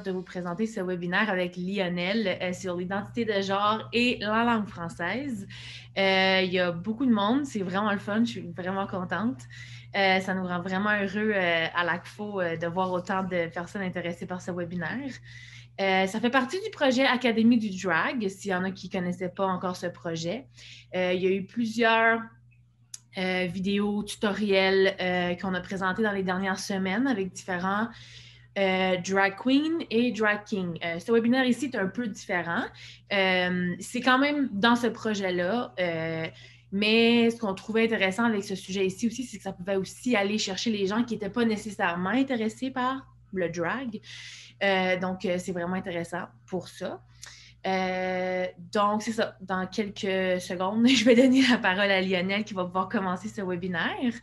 de vous présenter ce webinaire avec Lionel euh, sur l'identité de genre et la langue française. Euh, il y a beaucoup de monde, c'est vraiment le fun, je suis vraiment contente. Euh, ça nous rend vraiment heureux à l'ACFO de voir autant de personnes intéressées par ce webinaire. ça fait partie du projet Académie du Drag, s'il y en a qui ne connaissaient pas encore ce projet. il y a eu plusieurs vidéos, tutoriels qu'on a présentés dans les dernières semaines avec différents euh, drag queen et drag king. Euh, ce webinaire ici est un peu différent. Euh, c'est quand même dans ce projet-là. mais ce qu'on trouvait intéressant avec ce sujet ici aussi, c'est que ça pouvait aussi aller chercher les gens qui n'étaient pas nécessairement intéressés par le drag. donc, c'est vraiment intéressant pour ça. donc, c'est ça. Dans quelques secondes, je vais donner la parole à Lionel qui va pouvoir commencer ce webinaire.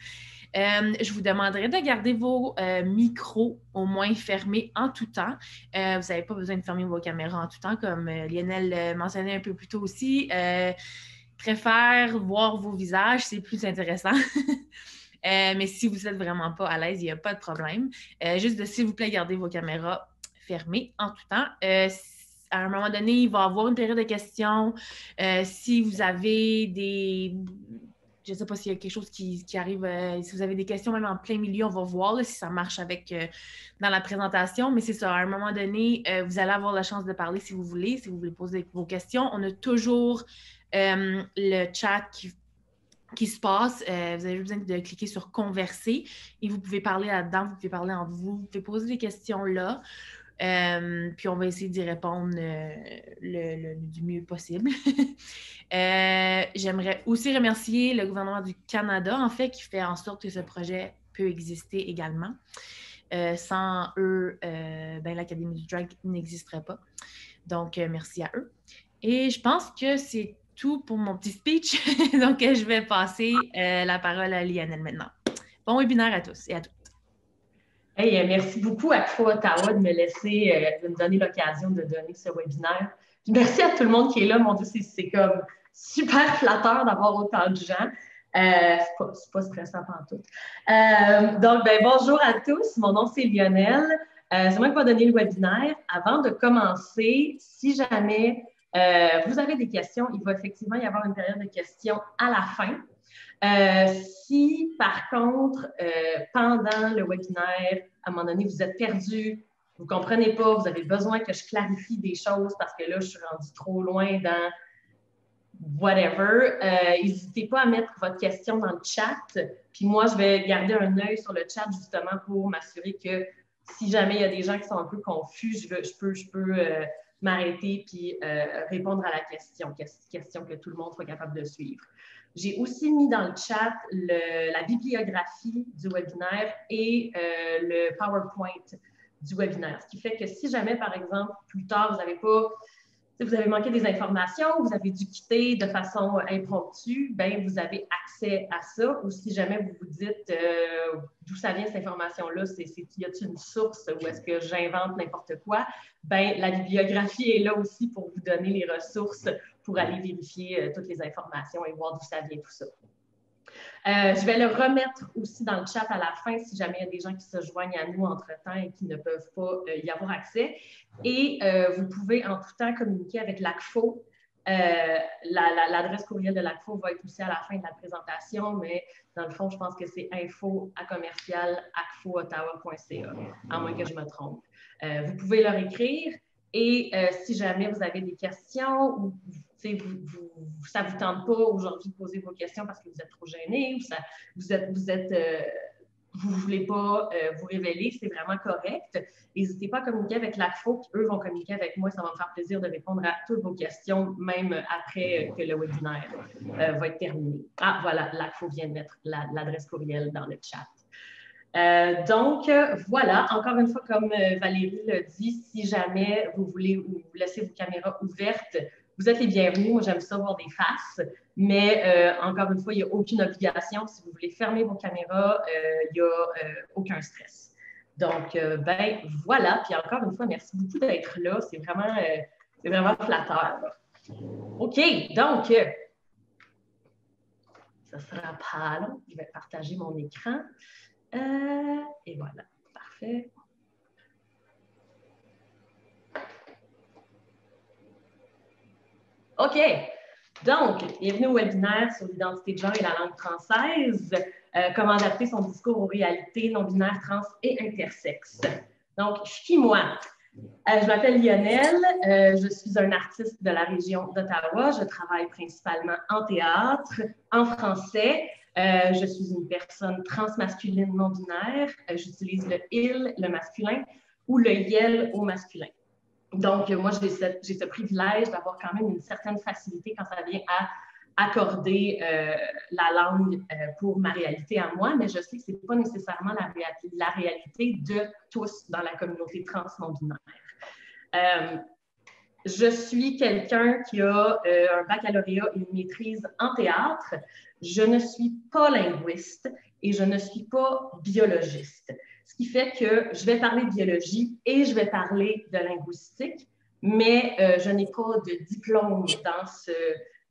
Euh, je vous demanderai de garder vos euh, micros au moins fermés en tout temps. Euh, vous n'avez pas besoin de fermer vos caméras en tout temps, comme Lionel mentionnait un peu plus tôt aussi. préfère voir vos visages, c'est plus intéressant. mais si vous n'êtes vraiment pas à l'aise, il n'y a pas de problème. juste de, s'il vous plaît, garder vos caméras fermées en tout temps à un moment donné, il va y avoir une période de questions. si vous avez des, je ne sais pas s'il y a quelque chose qui, arrive. Euh, si vous avez des questions même en plein milieu, on va voir si ça marche avec euh, dans la présentation. Mais c'est ça, à un moment donné, euh, vous allez avoir la chance de parler si vous voulez, si vous voulez poser vos questions. On a toujours le chat qui, qui se passe. vous avez besoin de cliquer sur converser et vous pouvez parler là-dedans, vous pouvez parler entre vous, vous pouvez poser des questions là. Euh, puis on va essayer d'y répondre euh, le, du mieux possible. Euh, j'aimerais aussi remercier le gouvernement du Canada, en fait, qui fait en sorte que ce projet peut exister également. sans eux, ben, l'Académie du drag n'existerait pas. Donc, merci à eux. Et je pense que c'est tout pour mon petit speech. Donc, je vais passer la parole à Lionel maintenant. Bon webinaire à tous et à toutes. Euh, merci beaucoup à CFO Ottawa de me laisser, euh, de me donner l'occasion de donner ce webinaire. merci à tout le monde qui est là. Mon Dieu, c'est comme super flatteur d'avoir autant de gens. Euh, c'est pas, stressant en tout. Euh, donc, ben, bonjour à tous. Mon nom, c'est Lionel. c'est moi qui vais donner le webinaire. Avant de commencer, si jamais vous avez des questions, il va effectivement y avoir une période de questions à la fin. Euh, si, par contre, euh, pendant le webinaire, à un moment donné, vous êtes perdu, vous ne comprenez pas, vous avez besoin que je clarifie des choses parce que là, je suis rendue trop loin dans whatever, euh, n'hésitez pas à mettre votre question dans le chat. Puis moi, je vais garder un œil sur le chat justement pour m'assurer que si jamais il y a des gens qui sont un peu confus, je, je peux, je peux m'arrêter puis répondre à la question, question que tout le monde soit capable de suivre. J'ai aussi mis dans le chat la bibliographie du webinaire et euh, le PowerPoint du webinaire. Ce qui fait que si jamais, par exemple, plus tard, vous n'avez pas vous avez manqué des informations, vous avez dû quitter de façon impromptue, ben vous avez accès à ça. Ou si jamais vous vous dites euh, d'où ça vient cette information-là, c'est y a-t-il une source ou est-ce que j'invente n'importe quoi, ben la bibliographie est là aussi pour vous donner les ressources pour aller vérifier euh, toutes les informations et voir d'où ça vient tout ça. Euh, je vais le remettre aussi dans le chat à la fin si jamais il y a des gens qui se joignent à nous entre-temps et qui ne peuvent pas euh, y avoir accès. Et vous pouvez en tout temps communiquer avec l'ACFO. L'adresse courriel de l'ACFO va être aussi à la fin de la présentation, mais dans le fond, je pense que c'est info à commercial à moins que je me trompe. vous pouvez leur écrire et si jamais vous avez des questions ou ça ne vous tente pas aujourd'hui de poser vos questions parce que vous êtes trop gêné ou vous êtes, vous êtes euh, vous ne voulez pas euh, vous révéler, c'est vraiment correct. N'hésitez pas à communiquer avec l'ACFO, eux vont communiquer avec moi. Ça va me faire plaisir de répondre à toutes vos questions, même après que le webinaire euh, va être terminé. Ah, voilà, l'ACFO vient de mettre l'adresse courriel dans le chat. donc, voilà, encore une fois, comme Valérie l'a dit, si jamais vous voulez vous laisser vos caméras ouvertes, vous êtes les bienvenus. Moi, j'aime ça voir des faces. Mais euh, encore une fois, il n'y a aucune obligation. Si vous voulez fermer vos caméras, euh, il n'y a euh, aucun stress. Donc, ben voilà. Puis encore une fois, merci beaucoup d'être là. C'est vraiment, c'est vraiment flatteur. OK, donc, ça sera pas long. Je vais partager mon écran. et voilà, parfait. OK. Donc, bienvenue au webinaire sur l'identité de genre et la langue française. Euh, comment adapter son discours aux réalités non-binaires, trans et intersexes. Donc, qui moi? Euh, je m'appelle Lionel, euh, je suis un artiste de la région d'Ottawa. Je travaille principalement en théâtre, en français. je suis une personne transmasculine non-binaire. J'utilise le il, le masculin, ou le yel au masculin. Donc, moi, j'ai ce, privilège d'avoir quand même une certaine facilité quand ça vient à accorder euh, la langue euh, pour ma réalité à moi, mais je sais que ce n'est pas nécessairement la, réalité de tous dans la communauté trans non-binaire. Euh, je suis quelqu'un qui a un baccalauréat et une maîtrise en théâtre. Je ne suis pas linguiste et je ne suis pas biologiste. Ce qui fait que je vais parler de biologie et je vais parler de linguistique, mais je n'ai pas de diplôme dans ce,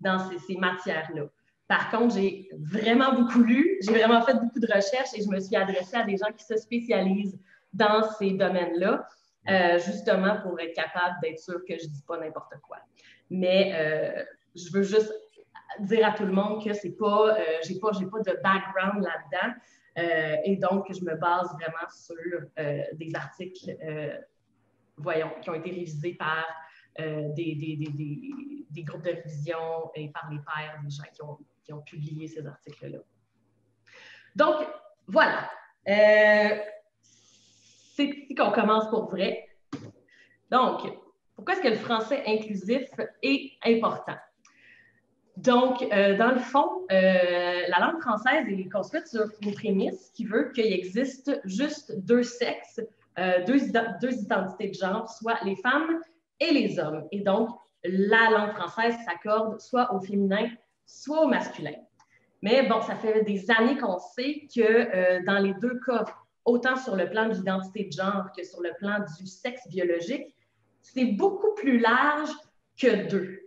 dans ces, matières-là. Par contre, j'ai vraiment beaucoup lu, j'ai vraiment fait beaucoup de recherches et je me suis adressée à des gens qui se spécialisent dans ces domaines-là, euh, justement pour être capable d'être sûr que je ne dis pas n'importe quoi. Mais euh, je veux juste dire à tout le monde que c'est pas, euh, j'ai pas, j'ai pas de background là-dedans. Et donc, je me base vraiment sur des articles, voyons, qui ont été révisés par euh, des, groupes de révision et par les pairs, des gens qui ont, qui ont publié ces articles-là. Donc, voilà. Euh, c'est ici qu'on commence pour vrai. Donc, pourquoi est-ce que le français inclusif est important? Donc, euh, dans le fond, la langue française est construite sur une prémisse qui veut qu'il existe juste deux sexes, deux, deux, identités de genre, soit les femmes et les hommes. Et donc, la langue française s'accorde soit au féminin, soit au masculin. Mais bon, ça fait des années qu'on sait que euh, dans les deux cas, autant sur le plan de l'identité de genre que sur le plan du sexe biologique, c'est beaucoup plus large que deux.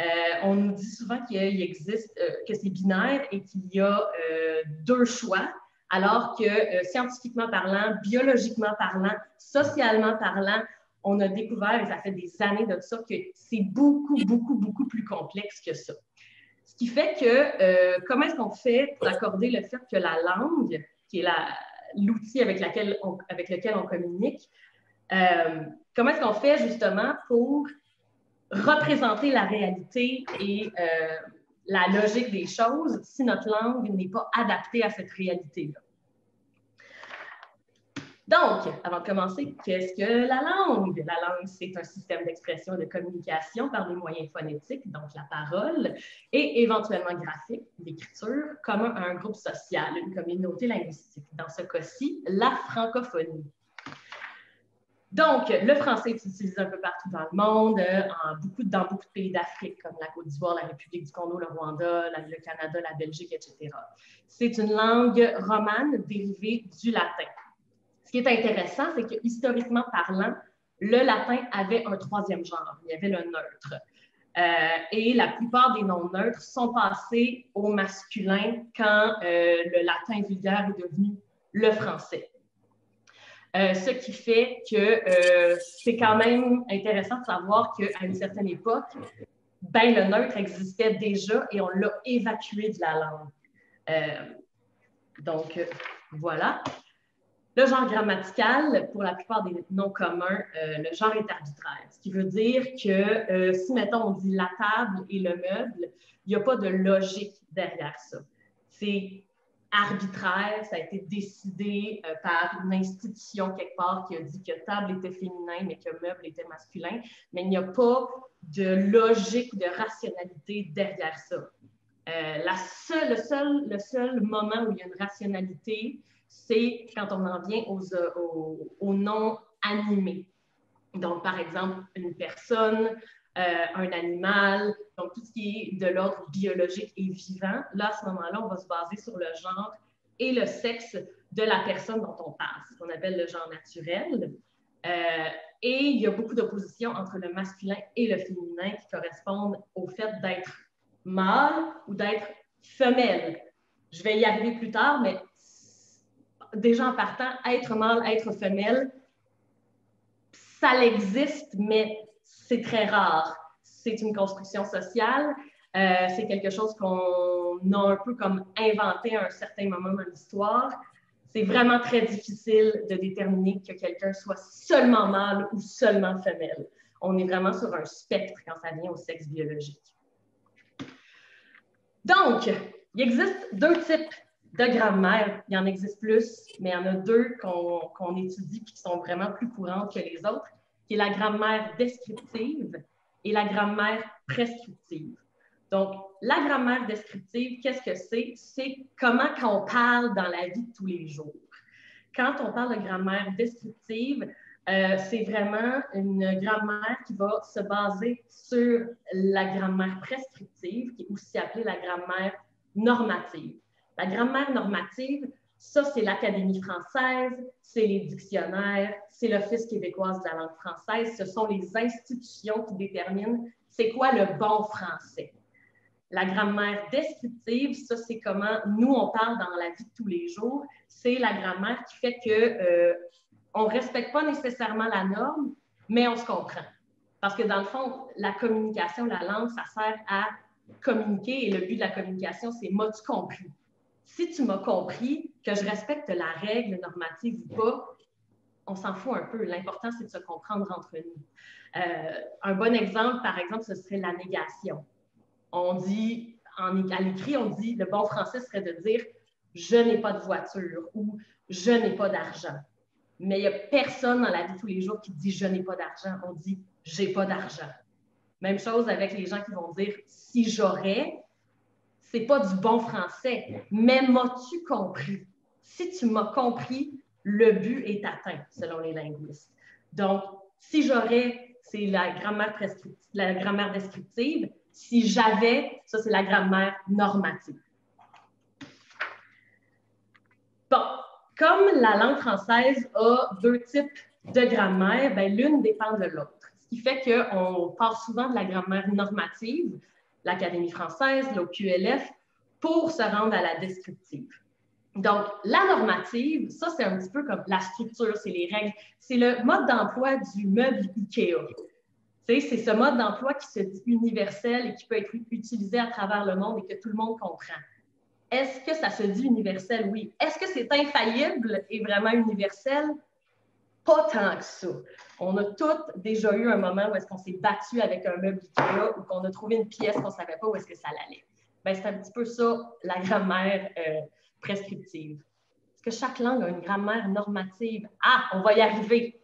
Euh, on nous dit souvent qu'il existe, euh, que c'est binaire et qu'il y a deux choix, alors que scientifiquement parlant, biologiquement parlant, socialement parlant, on a découvert, et ça fait des années de ça, que c'est beaucoup, beaucoup, beaucoup plus complexe que ça. Ce qui fait que, euh, comment est-ce qu'on fait pour accorder le fait que la langue, qui est l'outil avec, lequel on communique, euh, comment est-ce qu'on fait justement pour représenter la réalité et euh, la logique des choses si notre langue n'est pas adaptée à cette réalité-là? Donc, avant de commencer, qu'est-ce que la langue? La langue, c'est un système d'expression et de communication par les moyens phonétiques, donc la parole, et éventuellement graphique, l'écriture, comme un groupe social, une communauté linguistique. Dans ce cas-ci, la francophonie. Donc, le français est utilisé un peu partout dans le monde, dans beaucoup de pays d'Afrique, comme la Côte d'Ivoire, la République du Congo, le Rwanda, le Canada, la Belgique, etc. C'est une langue romane dérivée du latin. Ce qui est intéressant, c'est que historiquement parlant, le latin avait un troisième genre. Il y avait le neutre. Euh, et la plupart des non-neutres sont passés au masculin quand euh, le latin vulgaire est devenu le français. Euh, ce qui fait que c'est quand même intéressant de savoir qu'à une certaine époque, ben, le neutre existait déjà et on l'a évacué de la langue. donc, voilà. Le genre grammatical, pour la plupart des noms communs, euh, le genre est arbitraire. Ce qui veut dire que euh, si, mettons, on dit la table et le meuble, il n'y a pas de logique derrière ça. C'est arbitraire, ça a été décidé euh, par une institution quelque part qui a dit que table était féminin, mais que meuble était masculin, mais il n'y a pas de logique, de rationalité derrière ça. la seule, le, seul, le seul moment où il y a une rationalité, c'est quand on en vient aux, euh, aux, noms animés. Donc, par exemple, une personne, euh, un animal, donc tout ce qui est de l'ordre biologique et vivant. Là, à ce moment-là, on va se baser sur le genre et le sexe de la personne dont on parle, ce qu'on appelle le genre naturel. Euh, et il y a beaucoup d'opposition entre le masculin et le féminin qui correspondent au fait d'être mâle ou d'être femelle. Je vais y arriver plus tard, mais déjà en partant, être mâle, être femelle, ça existe, mais c'est très rare. c'est une construction sociale. Euh, c'est quelque chose qu'on a un peu comme inventé à un certain moment dans l'histoire. C'est vraiment très difficile de déterminer que quelqu'un soit seulement mâle ou seulement femelle. On est vraiment sur un spectre quand ça vient au sexe biologique. Donc, il existe deux types de grammaire. Il y en existe plus, mais il y en a deux qu'on étudie qui sont vraiment plus courantes que les autres, qui est la grammaire descriptive et la grammaire prescriptive. Donc, la grammaire descriptive, qu'est-ce que c'est? C'est comment on parle dans la vie de tous les jours. Quand on parle de grammaire descriptive, euh, c'est vraiment une grammaire qui va se baser sur la grammaire prescriptive, qui est aussi appelée la grammaire normative. La grammaire normative, ça, c'est l'Académie française, c'est les dictionnaires, c'est l'Office québécois de la langue française. Ce sont les institutions qui déterminent c'est quoi le bon français. La grammaire descriptive, ça, c'est comment nous, on parle dans la vie de tous les jours. C'est la grammaire qui fait que euh, on ne respecte pas nécessairement la norme, mais on se comprend. Parce que dans le fond, la communication, la langue, ça sert à communiquer et le but de la communication, c'est m'as-tu compris? Si tu m'as compris que je respecte la règle normative ou pas, on s'en fout un peu. L'important, c'est de se comprendre entre nous. Euh, un bon exemple, par exemple, ce serait la négation on dit, en, à l'écrit, on dit, le bon français serait de dire je n'ai pas de voiture ou je n'ai pas d'argent. Mais il n'y a personne dans la vie tous les jours qui dit je n'ai pas d'argent. On dit j'ai pas d'argent. Même chose avec les gens qui vont dire si j'aurais, c'est pas du bon français. Mais m'as-tu compris? Si tu m'as compris, le but est atteint, selon les linguistes. Donc, si j'aurais, c'est la grammaire, la grammaire descriptive. Si j'avais, ça c'est la grammaire normative. Bon, comme la langue française a deux types de grammaire, ben, l'une dépend de l'autre. Ce qui fait qu'on parle souvent de la grammaire normative, l'Académie française, l'OQLF, pour se rendre à la descriptive. Donc, la normative, ça, c'est un petit peu comme la structure, c'est les règles, c'est le mode d'emploi du meuble IKEA c'est ce mode d'emploi qui se dit universel et qui peut être utilisé à travers le monde et que tout le monde comprend. Est-ce que ça se dit universel? Oui. Est-ce que c'est infaillible et vraiment universel? Pas tant que ça. On a toutes déjà eu un moment où est-ce qu'on s'est battu avec un meuble Ikea ou qu'on a trouvé une pièce qu'on ne savait pas où est-ce que ça allait. Ben, c'est un petit peu ça, la grammaire euh, prescriptive. Est-ce que chaque langue a une grammaire normative? Ah, on va y arriver.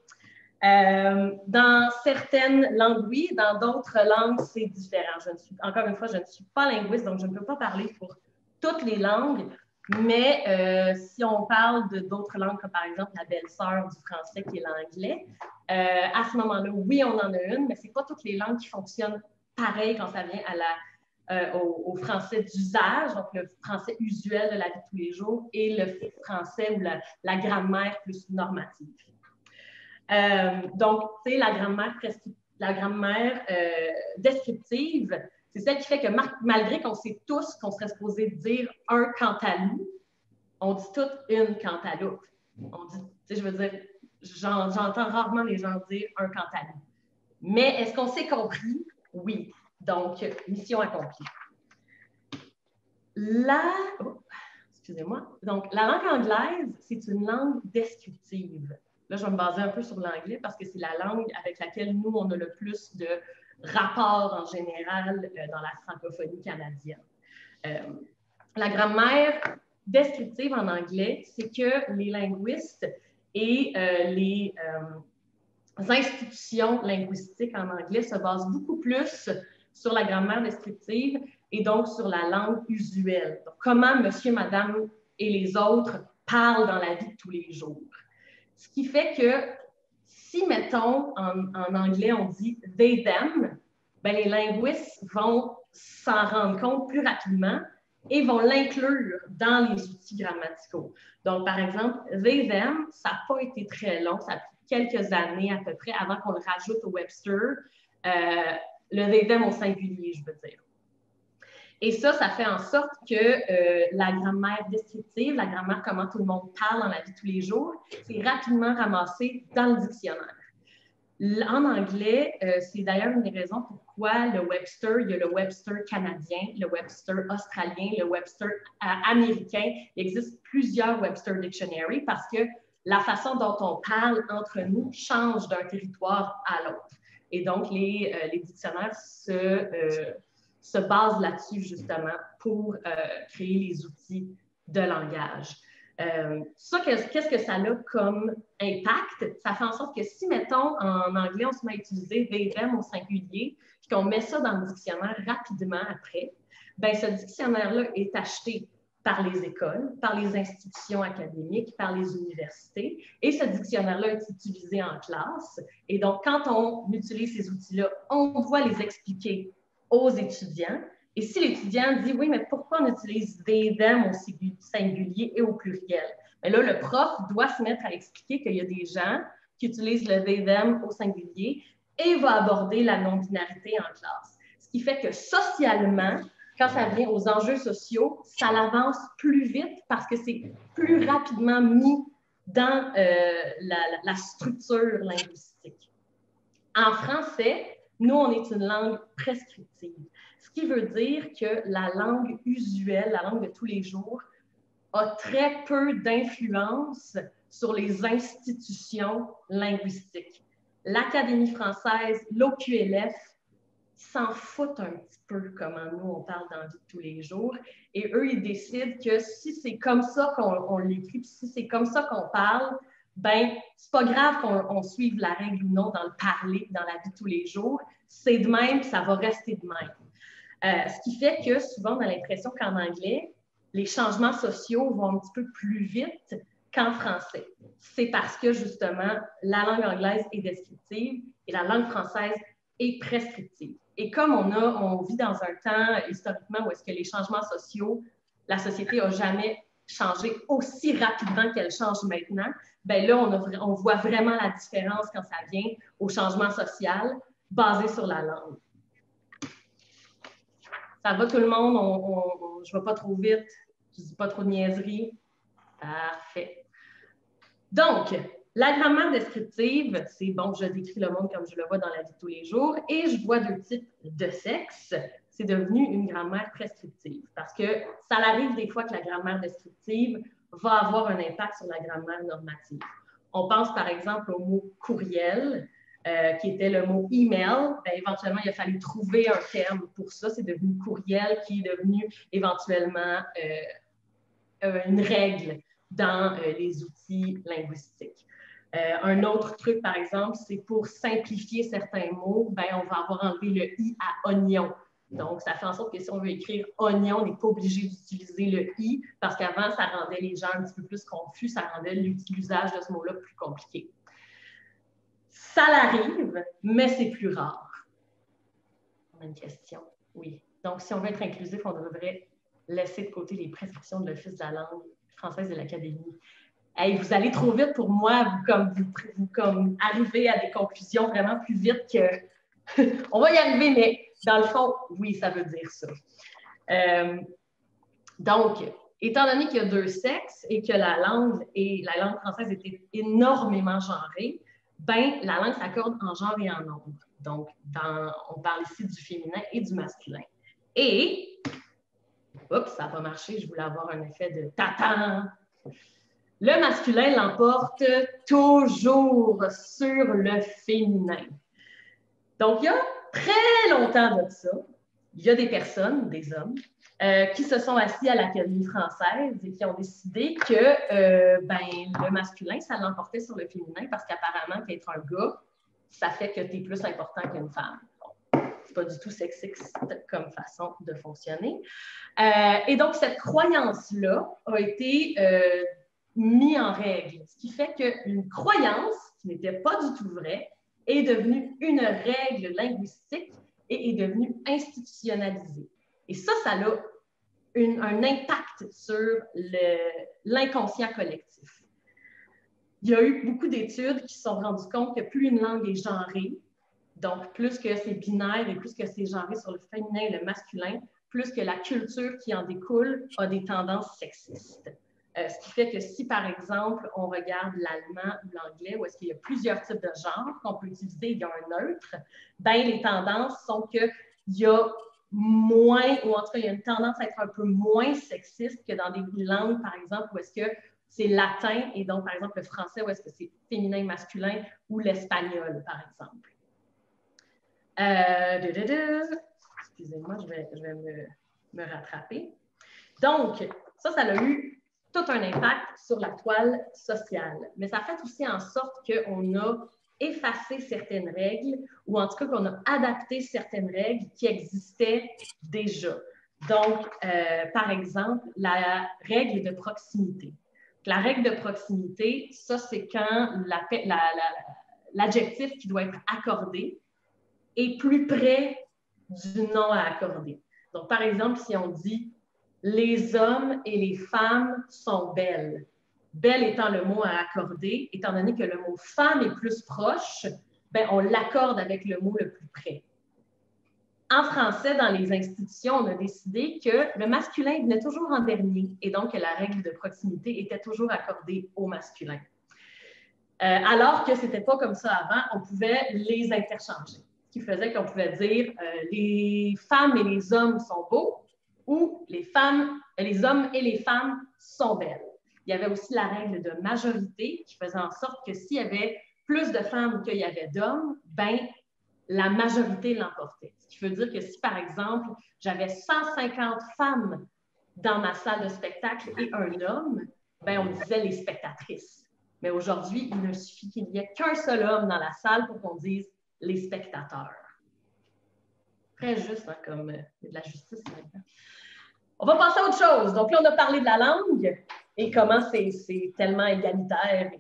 Euh, dans certaines langues, oui, dans d'autres langues, c'est différent. Encore une fois, je ne suis pas linguiste, donc je ne peux pas parler pour toutes les langues, mais euh, si on parle d'autres langues, comme par exemple la belle-sœur du français qui est l'anglais, euh, à ce moment-là, oui, on en a une, mais ce n'est pas toutes les langues qui fonctionnent pareil quand ça vient à la, au, français d'usage, donc le français usuel de la vie de tous les jours, et le français ou la grammaire plus normative. Euh, donc, tu sais, la grammaire, la grammaire euh, descriptive, c'est celle qui fait que malgré qu'on sait tous qu'on serait supposé dire un cantalou, on dit tout une cantaloupe. On dit, je veux dire, j'entends rarement les gens dire un cantalou. Mais est-ce qu'on s'est compris? Oui. Donc, mission accomplie. La, oh, excusez-moi. Donc, la langue anglaise, c'est une langue descriptive. Là, je vais me baser un peu sur l'anglais parce que c'est la langue avec laquelle nous, on a le plus de rapports en général euh, dans la francophonie canadienne. Euh, la grammaire descriptive en anglais, c'est que les linguistes et euh, les institutions linguistiques en anglais se basent beaucoup plus sur la grammaire descriptive et donc sur la langue usuelle. Comment monsieur, madame et les autres parlent dans la vie de tous les jours. Ce qui fait que si, mettons, en, anglais, on dit they, them, ben, les linguistes vont s'en rendre compte plus rapidement et vont l'inclure dans les outils grammaticaux. Donc, par exemple, they, them, ça n'a pas été très long, ça a pris quelques années à peu près avant qu'on le rajoute au Webster, euh, le they, them au singulier, je veux dire. Et ça, ça fait en sorte que euh, la grammaire descriptive, la grammaire comment tout le monde parle dans la vie de tous les jours, c'est rapidement ramassé dans le dictionnaire. En anglais, euh, c'est d'ailleurs une des raisons pourquoi le Webster, il y a le Webster canadien, le Webster australien, le Webster euh, américain. Il existe plusieurs Webster Dictionary parce que la façon dont on parle entre nous change d'un territoire à l'autre. Et donc, les, les dictionnaires se, se basent là-dessus justement pour créer les outils de langage. Euh, ça, qu'est-ce que ça a comme impact? Ça fait en sorte que si, mettons, en anglais, on se met à utiliser them au singulier, puis qu'on met ça dans le dictionnaire rapidement après, ben ce dictionnaire-là est acheté par les écoles, par les institutions académiques, par les universités. Et ce dictionnaire-là est utilisé en classe. Et donc, quand on utilise ces outils-là, on doit les expliquer aux étudiants. Et si l'étudiant dit oui, mais pourquoi on utilise des them au singulier et au pluriel? Mais là, le prof doit se mettre à expliquer qu'il y a des gens qui utilisent le they them au singulier et va aborder la non-binarité en classe. Ce qui fait que socialement, quand ça vient aux enjeux sociaux, ça l'avance plus vite parce que c'est plus rapidement mis dans euh, la, la structure linguistique. En français, nous, on est une langue prescriptive ce qui veut dire que la langue usuelle, la langue de tous les jours, a très peu d'influence sur les institutions linguistiques. L'Académie française, l'OQLF, s'en foutent un petit peu comment nous, on parle dans la vie de tous les jours. Et eux, ils décident que si c'est comme ça qu'on l'écrit, si c'est comme ça qu'on parle, ben c'est pas grave qu'on suive la règle ou non dans le parler, dans la vie de tous les jours. C'est de même, ça va rester de même. Euh, ce qui fait que souvent, on a l'impression qu'en anglais, les changements sociaux vont un petit peu plus vite qu'en français. C'est parce que justement, la langue anglaise est descriptive et la langue française est prescriptive. Et comme on, a, on vit dans un temps historiquement où est-ce que les changements sociaux, la société n'a jamais changé aussi rapidement qu'elle change maintenant, ben là, on, on voit vraiment la différence quand ça vient au changement social basé sur la langue. Ça va tout le monde? je ne vais pas trop vite. Je ne dis pas trop de niaiseries. Parfait. Donc, la grammaire descriptive, c'est bon, je décris le monde comme je le vois dans la vie de tous les jours et je vois deux types de sexe. C'est devenu une grammaire prescriptive parce que ça arrive des fois que la grammaire descriptive va avoir un impact sur la grammaire normative. On pense par exemple au mot courriel. Euh, qui était le mot email, ben, éventuellement, il a fallu trouver un terme pour ça. C'est devenu courriel qui est devenu éventuellement euh, euh, une règle dans les outils linguistiques. un autre truc, par exemple, c'est pour simplifier certains mots, ben, on va avoir enlevé le i à oignon. Donc, ça fait en sorte que si on veut écrire oignon, on n'est pas obligé d'utiliser le i parce qu'avant, ça rendait les gens un petit peu plus confus, ça rendait l'usage de ce mot-là plus compliqué. Ça l'arrive, mais c'est plus rare. On a une question? Oui. Donc, si on veut être inclusif, on devrait laisser de côté les prescriptions de l'Office de la langue française de l'Académie. Hey, vous allez trop vite pour moi, vous comme, vous, comme arrivez à des conclusions vraiment plus vite que. on va y arriver, mais dans le fond, oui, ça veut dire ça. Euh, donc, étant donné qu'il y a deux sexes et que la langue et la langue française était énormément genrée, ben, la langue s'accorde en genre et en nombre. Donc, on parle ici du féminin et du masculin. Et, oups, ça n'a pas marché, je voulais avoir un effet de tatan. Le masculin l'emporte toujours sur le féminin. Donc, il y a très longtemps de ça, il y a des personnes, des hommes, euh, qui se sont assis à l'Académie française et qui ont décidé que euh, ben, le masculin, ça l'emportait sur le féminin parce qu'apparemment, qu'être un gars, ça fait que tu es plus important qu'une femme. Bon, c'est pas du tout sexiste comme façon de fonctionner. Euh, et donc, cette croyance-là a été mise en règle, ce qui fait qu'une croyance qui n'était pas du tout vraie est devenue une règle linguistique et est devenue institutionnalisée. Et ça, ça a un impact sur l'inconscient collectif. Il y a eu beaucoup d'études qui se sont rendues compte que plus une langue est genrée, donc plus que c'est binaire et plus que c'est genré sur le féminin et le masculin, plus que la culture qui en découle a des tendances sexistes. Euh, ce qui fait que si, par exemple, on regarde l'allemand ou l'anglais, où est-ce qu'il y a plusieurs types de genres qu'on peut utiliser, il y a un neutre, ben, les tendances sont qu'il y a moins, ou en tout cas, il y a une tendance à être un peu moins sexiste que dans des langues, par exemple, où est-ce que c'est latin et donc, par exemple, le français, où est-ce que c'est féminin, masculin, ou l'espagnol, par exemple. Euh, excusez-moi, je vais, me, me, rattraper. Donc, ça, ça a eu tout un impact sur la toile sociale. Mais ça fait aussi en sorte qu'on a effacé certaines règles ou en tout cas qu'on a adapté certaines règles qui existaient déjà. Donc, euh, par exemple, la règle de proximité. La règle de proximité, ça, c'est quand l'adjectif qui doit être accordé est plus près du nom à accorder. Donc, par exemple, si on dit les hommes et les femmes sont belles. Belle étant le mot à accorder, étant donné que le mot femme est plus proche, ben, on l'accorde avec le mot le plus près. En français, dans les institutions, on a décidé que le masculin venait toujours en dernier et donc que la règle de proximité était toujours accordée au masculin. Euh, alors que ce n'était pas comme ça avant, on pouvait les interchanger, ce qui faisait qu'on pouvait dire euh, les femmes et les hommes sont beaux, où les femmes, les hommes et les femmes sont belles. Il y avait aussi la règle de majorité qui faisait en sorte que s'il y avait plus de femmes qu'il y avait d'hommes, ben la majorité l'emportait. Ce qui veut dire que si, par exemple, j'avais 150 femmes dans ma salle de spectacle et un homme, ben on disait les spectatrices. Mais aujourd'hui, il ne suffit qu'il n'y ait qu'un seul homme dans la salle pour qu'on dise les spectateurs. Très juste, hein, comme euh, de la justice. On va passer à autre chose. Donc là, on a parlé de la langue et comment c'est tellement égalitaire.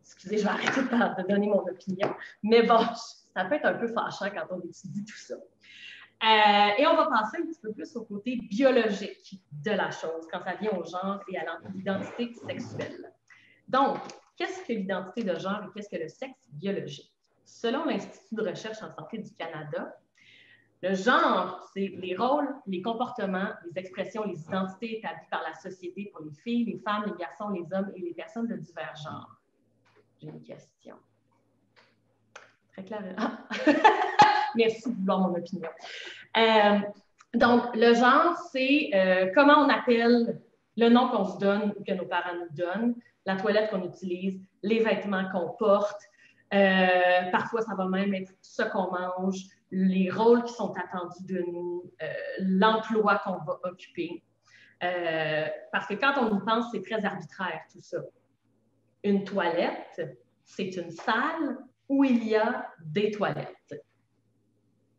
excusez, je vais arrêter de donner mon opinion. Mais bon, ça peut être un peu fâchant quand on étudie tout ça. Euh, et on va passer un petit peu plus au côté biologique de la chose, quand ça vient au genre et à l'identité sexuelle. Donc, qu'est-ce que l'identité de genre et qu'est-ce que le sexe biologique? Selon l'Institut de recherche en santé du Canada, le genre, c'est les rôles, les comportements, les expressions, les identités établies par la société pour les filles, les femmes, les garçons, les hommes et les personnes de divers genres. J'ai une question. Très clair. Ah. Merci de vouloir mon opinion. Euh, donc, le genre, c'est euh, comment on appelle le nom qu'on se donne ou que nos parents nous donnent, la toilette qu'on utilise, les vêtements qu'on porte. Euh, parfois, ça va même être ce qu'on mange, les rôles qui sont attendus de nous, euh, l'emploi qu'on va occuper. Euh, parce que quand on y pense, c'est très arbitraire tout ça. Une toilette, c'est une salle où il y a des toilettes.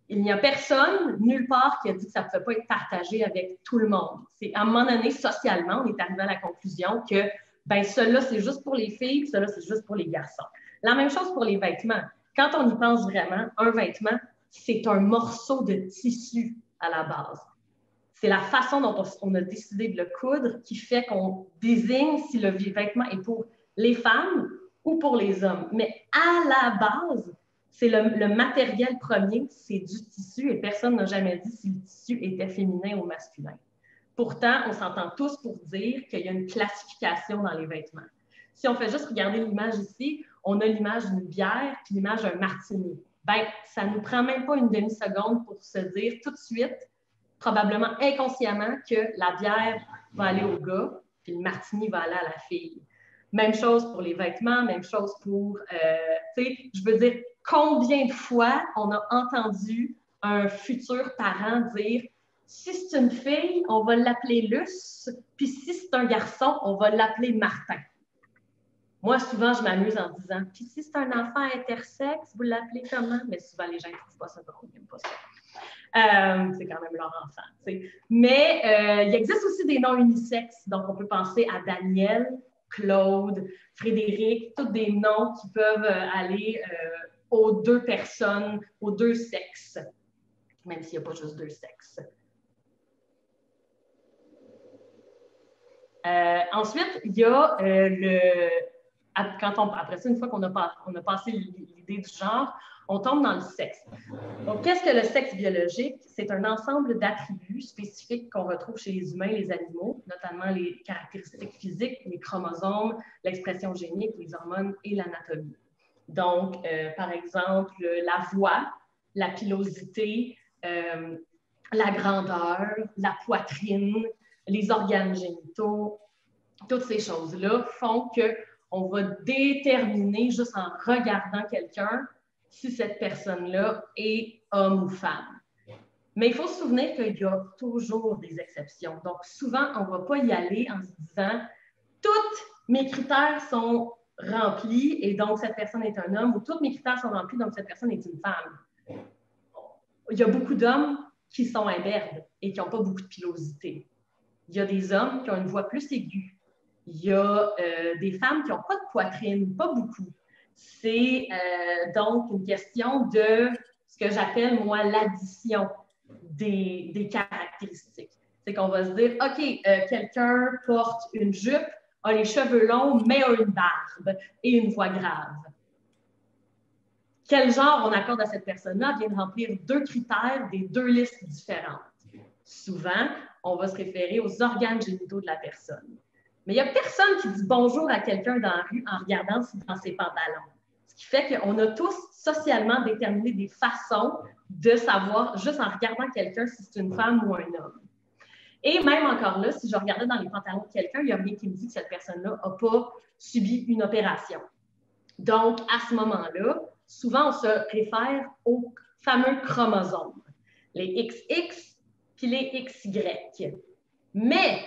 Il n'y a personne, nulle part, qui a dit que ça ne pouvait pas être partagé avec tout le monde. C'est à un moment donné, socialement, on est arrivé à la conclusion que ben, cela, c'est juste pour les filles, cela, c'est juste pour les garçons. La même chose pour les vêtements. Quand on y pense vraiment, un vêtement, c'est un morceau de tissu à la base. C'est la façon dont on a décidé de le coudre qui fait qu'on désigne si le vêtement est pour les femmes ou pour les hommes. Mais à la base, c'est le, matériel premier, c'est du tissu et personne n'a jamais dit si le tissu était féminin ou masculin. Pourtant, on s'entend tous pour dire qu'il y a une classification dans les vêtements. Si on fait juste regarder l'image ici, on a l'image d'une bière puis l'image d'un martini ben, ça ne nous prend même pas une demi-seconde pour se dire tout de suite, probablement inconsciemment, que la bière va aller au gars, puis le martini va aller à la fille. Même chose pour les vêtements, même chose pour, euh, tu sais, je veux dire, combien de fois on a entendu un futur parent dire si c'est une fille, on va l'appeler Luce, puis si c'est un garçon, on va l'appeler Martin. Moi, souvent, je m'amuse en disant Puis si c'est un enfant intersexe, vous l'appelez comment Mais souvent, les gens ne trouvent pas ça drôle, ils n'aiment pas ça. Euh, c'est quand même leur enfant. Mais euh, il existe aussi des noms unisexes. Donc, on peut penser à Daniel, Claude, Frédéric, tous des noms qui peuvent euh, aller aux deux personnes, aux deux sexes, même s'il n'y a pas juste deux sexes. ensuite, il y a le quand on, après ça, une fois qu'on a, passé l'idée du genre, on tombe dans le sexe. Donc, qu'est-ce que le sexe biologique? C'est un ensemble d'attributs spécifiques qu'on retrouve chez les humains et les animaux, notamment les caractéristiques physiques, les chromosomes, l'expression génique, les hormones et l'anatomie. Donc, euh, par exemple, la voix, la pilosité, euh, la grandeur, la poitrine, les organes génitaux, toutes ces choses-là font qu'on va déterminer juste en regardant quelqu'un si cette personne-là est homme ou femme. Mais il faut se souvenir qu'il y a toujours des exceptions. Donc, souvent, on ne va pas y aller en se disant tous mes critères sont remplis et donc cette personne est un homme ou tous mes critères sont remplis donc cette personne est une femme. Il y a beaucoup d'hommes qui sont imberbes et qui n'ont pas beaucoup de pilosité. Il y a des hommes qui ont une voix plus aiguë. Il y a euh, des femmes qui n'ont pas de poitrine, pas beaucoup. C'est euh, donc une question de ce que j'appelle, moi, l'addition des, caractéristiques. C'est qu'on va se dire, OK, euh, quelqu'un porte une jupe, a les cheveux longs, mais a une barbe et une voix grave. Quel genre on accorde à cette personne-là vient de remplir deux critères des deux listes différentes. Souvent, on va se référer aux organes génitaux de la personne. Mais il n'y a personne qui dit bonjour à quelqu'un dans la rue en regardant dans ses pantalons. Ce qui fait qu'on a tous socialement déterminé des façons de savoir, juste en regardant quelqu'un, si c'est une femme ou un homme. Et même encore là, si je regardais dans les pantalons de quelqu'un, il y a rien qui me dit que cette personne-là n'a pas subi une opération. Donc, à ce moment-là, souvent, on se réfère aux fameux chromosomes, les XX puis les XY. Mais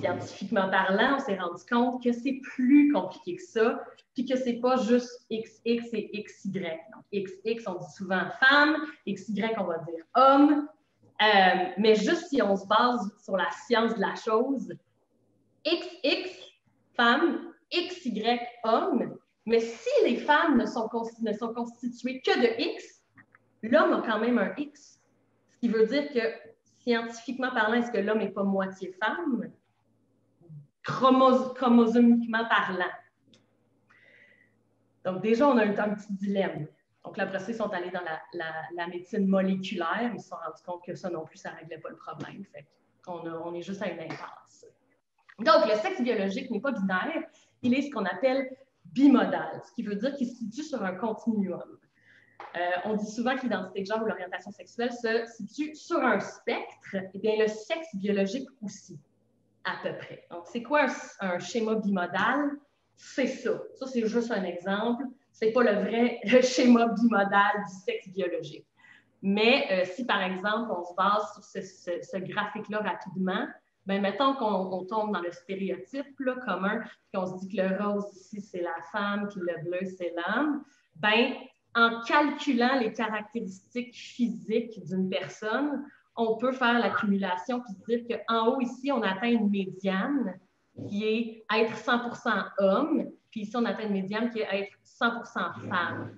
scientifiquement parlant, on s'est rendu compte que c'est plus compliqué que ça, puis que c'est pas juste XX et XY. Donc, XX, on dit souvent femme, XY, on va dire homme. Euh, mais juste si on se base sur la science de la chose, XX, femme, XY, homme. Mais si les femmes ne sont, ne sont constituées que de X, l'homme a quand même un X. Ce qui veut dire que scientifiquement parlant, est-ce que l'homme n'est pas moitié femme? Chromosomiquement parlant. Donc, déjà, on a eu un petit dilemme. Donc, là, après ils sont allés dans la, médecine moléculaire. Ils se sont rendus compte que ça non plus, ça ne réglait pas le problème. Fait on, est juste à une impasse. Donc, le sexe biologique n'est pas binaire. Il est ce qu'on appelle bimodal, ce qui veut dire qu'il se situe sur un continuum. Euh, on dit souvent que l'identité de genre ou l'orientation sexuelle se situe sur un spectre. Eh bien, le sexe biologique aussi à peu près. Donc, c'est quoi un, schéma bimodal? C'est ça. Ça, c'est juste un exemple. C'est pas le vrai schéma bimodal du sexe biologique. Mais euh, si, par exemple, on se base sur ce, graphique-là rapidement, ben, mettons qu'on tombe dans le stéréotype là, commun, qu'on se dit que le rose ici, c'est la femme, puis le bleu, c'est l'homme, ben, en calculant les caractéristiques physiques d'une personne, on peut faire l'accumulation puis dire qu'en haut, ici, on atteint une médiane qui est être 100% homme, puis ici, on atteint une médiane qui est être 100% femme.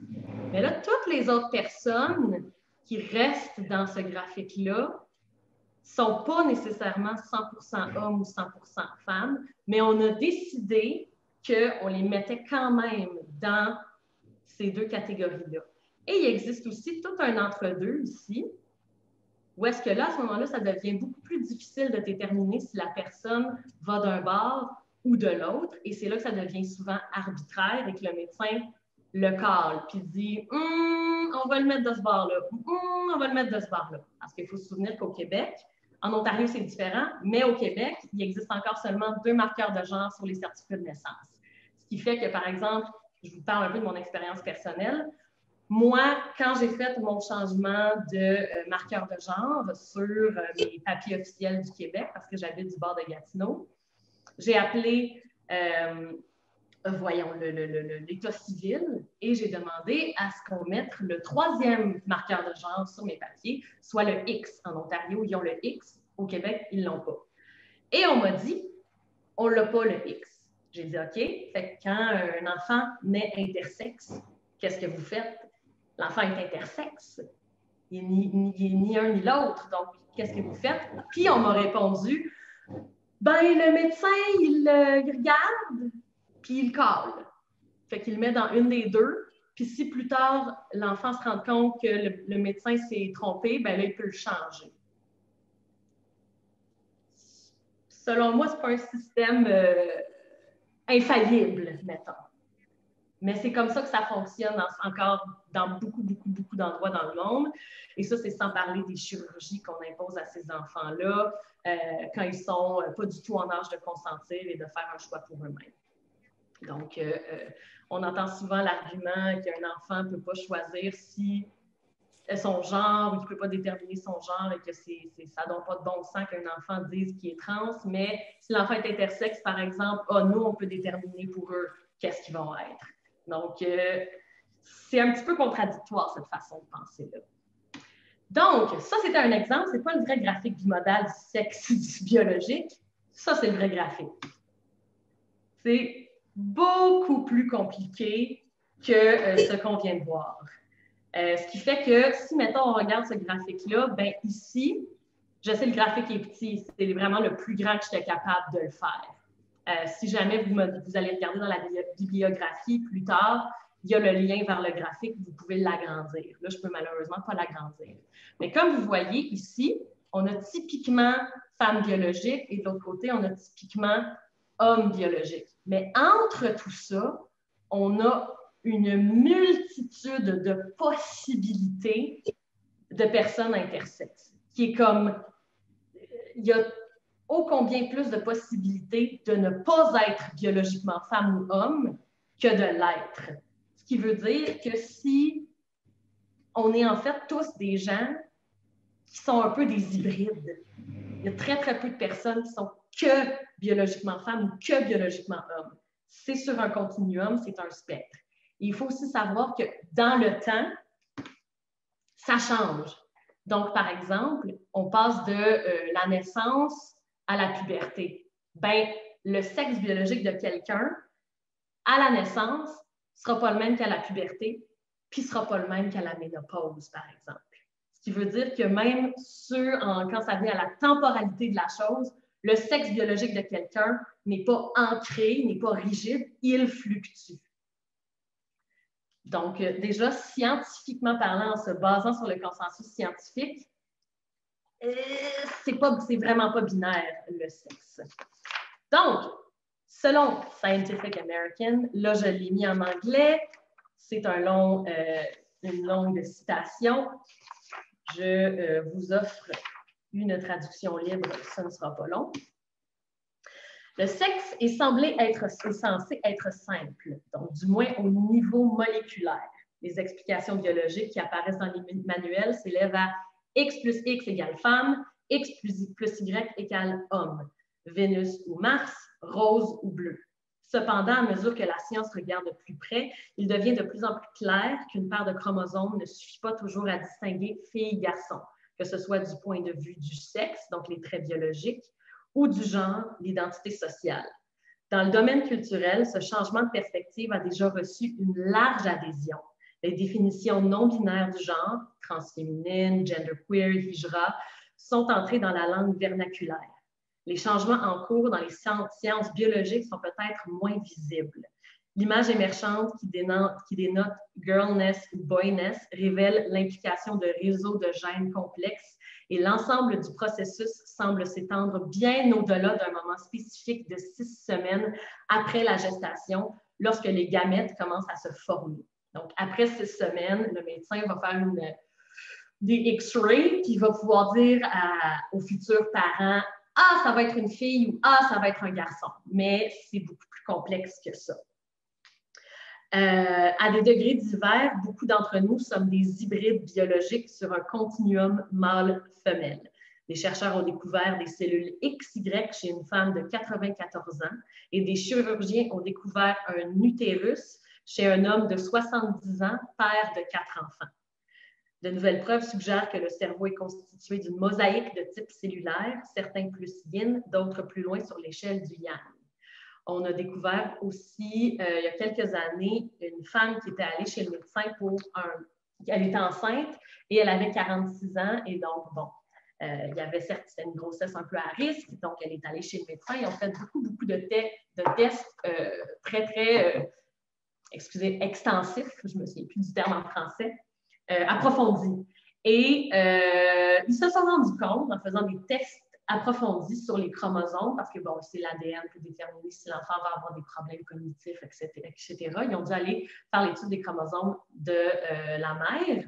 Mais là, toutes les autres personnes qui restent dans ce graphique-là sont pas nécessairement 100% hommes ou 100% femmes, mais on a décidé qu'on les mettait quand même dans ces deux catégories-là. Et il existe aussi tout un entre-deux ici, ou est-ce que là, à ce moment-là, ça devient beaucoup plus difficile de déterminer si la personne va d'un bord ou de l'autre? Et c'est là que ça devient souvent arbitraire et que le médecin le cale, puis dit hum, on va le mettre de ce bord-là, hum, on va le mettre de ce bord-là. Parce qu'il faut se souvenir qu'au Québec, en Ontario, c'est différent, mais au Québec, il existe encore seulement deux marqueurs de genre sur les certificats de naissance. Ce qui fait que, par exemple, je vous parle un peu de mon expérience personnelle. Moi, quand j'ai fait mon changement de euh, marqueur de genre sur euh, mes papiers officiels du Québec, parce que j'habite du bord de Gatineau, j'ai appelé, euh, voyons, l'État civil et j'ai demandé à ce qu'on mette le troisième marqueur de genre sur mes papiers, soit le X. En Ontario, ils ont le X. Au Québec, ils ne l'ont pas. Et on m'a dit, on n'a pas le X. J'ai dit, OK, fait quand un enfant naît intersexe, qu'est-ce que vous faites? L'enfant est intersexe. Il n'est ni, un ni l'autre. Donc, qu'est-ce que vous faites? Puis on m'a répondu, ben le médecin, il, regarde, puis il colle. Fait qu'il met dans une des deux. Puis si plus tard, l'enfant se rend compte que le, médecin s'est trompé, ben là, il peut le changer. Selon moi, ce n'est pas un système euh, infaillible, mettons. Mais c'est comme ça que ça fonctionne encore dans beaucoup, beaucoup, beaucoup d'endroits dans le monde. Et ça, c'est sans parler des chirurgies qu'on impose à ces enfants-là euh, quand ils sont euh, pas du tout en âge de consentir et de faire un choix pour eux-mêmes. Donc, euh, on entend souvent l'argument qu'un enfant ne peut pas choisir si son genre ou qu'il ne peut pas déterminer son genre et que c'est, ça donne pas de bon sens qu'un enfant dise qu'il est trans. Mais si l'enfant est intersexe, par exemple, oh, nous, on peut déterminer pour eux qu'est-ce qu'ils vont être. Donc, euh, c'est un petit peu contradictoire, cette façon de penser-là. Donc, ça, c'était un exemple. Ce n'est pas le vrai graphique bimodal du sexe biologique. Ça, c'est le vrai graphique. C'est beaucoup plus compliqué que euh, ce qu'on vient de voir. Euh, ce qui fait que si, mettons, on regarde ce graphique-là, ben ici, je sais le graphique est petit, c'est vraiment le plus grand que j'étais capable de le faire. Euh, si jamais vous, allez regarder dans la bibliographie plus tard, il y a le lien vers le graphique, vous pouvez l'agrandir. Là, je ne peux malheureusement pas l'agrandir. Mais comme vous voyez ici, on a typiquement femme biologique et de l'autre côté, on a typiquement homme biologique. Mais entre tout ça, on a une multitude de possibilités de personnes intersexes, qui est comme, il y a ô combien plus de possibilités de ne pas être biologiquement femme ou homme que de l'être. Ce qui veut dire que si on est en fait tous des gens qui sont un peu des hybrides, il y a très, très peu de personnes qui sont que biologiquement femme ou que biologiquement homme. C'est sur un continuum, c'est un spectre. il faut aussi savoir que dans le temps, ça change. Donc, par exemple, on passe de euh, la naissance à la puberté? Ben, le sexe biologique de quelqu'un à la naissance sera pas le même qu'à la puberté, puis sera pas le même qu'à la ménopause, par exemple. Ce qui veut dire que même sur, quand ça vient à la temporalité de la chose, le sexe biologique de quelqu'un n'est pas ancré, n'est pas rigide, il fluctue. Donc, euh, déjà, scientifiquement parlant, en se basant sur le consensus scientifique, c'est pas, c'est vraiment pas binaire, le sexe. Donc, selon Scientific American, là, je l'ai mis en anglais. C'est euh, une longue citation. Je euh, vous offre une traduction libre, ça ne sera pas long. Le sexe est semblé être est censé être simple, donc du moins au niveau moléculaire. Les explications biologiques qui apparaissent dans les manuels s'élèvent à X plus X égale femme, X plus, Y égale homme, Vénus ou Mars, rose ou bleu. Cependant, à mesure que la science regarde de plus près, il devient de plus en plus clair qu'une paire de chromosomes ne suffit pas toujours à distinguer fille-garçon, que ce soit du point de vue du sexe, donc les traits biologiques, ou du genre, l'identité sociale. Dans le domaine culturel, ce changement de perspective a déjà reçu une large adhésion les définitions non binaires du genre, transféminine, genderqueer, hijra, sont entrées dans la langue vernaculaire. Les changements en cours dans les sciences biologiques sont peut-être moins visibles. L'image émergente qui dénote, qui dénote girlness ou boyness révèle l'implication de réseaux de gènes complexes et l'ensemble du processus semble s'étendre bien au-delà d'un moment spécifique de six semaines après la gestation, lorsque les gamètes commencent à se former. Donc, après six semaines, le médecin va faire des X-rays, qui va pouvoir dire aux futurs parents Ah, ça va être une fille ou Ah, ça va être un garçon. Mais c'est beaucoup plus complexe que ça. Euh, à des degrés divers, beaucoup d'entre nous sommes des hybrides biologiques sur un continuum mâle-femelle. Les chercheurs ont découvert des cellules XY chez une femme de 94 ans et des chirurgiens ont découvert un utérus chez un homme de 70 ans, père de quatre enfants. De nouvelles preuves suggèrent que le cerveau est constitué d'une mosaïque de type cellulaire, certains plus yin, d'autres plus loin sur l'échelle du yang. On a découvert aussi, euh, il y a quelques années, une femme qui était allée chez le médecin pour un... Elle était enceinte et elle avait 46 ans et donc, bon, euh, il y avait certes, une grossesse un peu à risque, donc elle est allée chez le médecin. Ils ont fait beaucoup, beaucoup de, de tests euh, très, très excusez, extensif, je me souviens plus du terme en français, approfondi. Et ils se sont rendus compte, en faisant des tests approfondis sur les chromosomes, parce que bon, c'est l'ADN pour déterminer si l'enfant va avoir des problèmes cognitifs, etc., etc. Ils ont dû aller faire l'étude des chromosomes de euh, la mère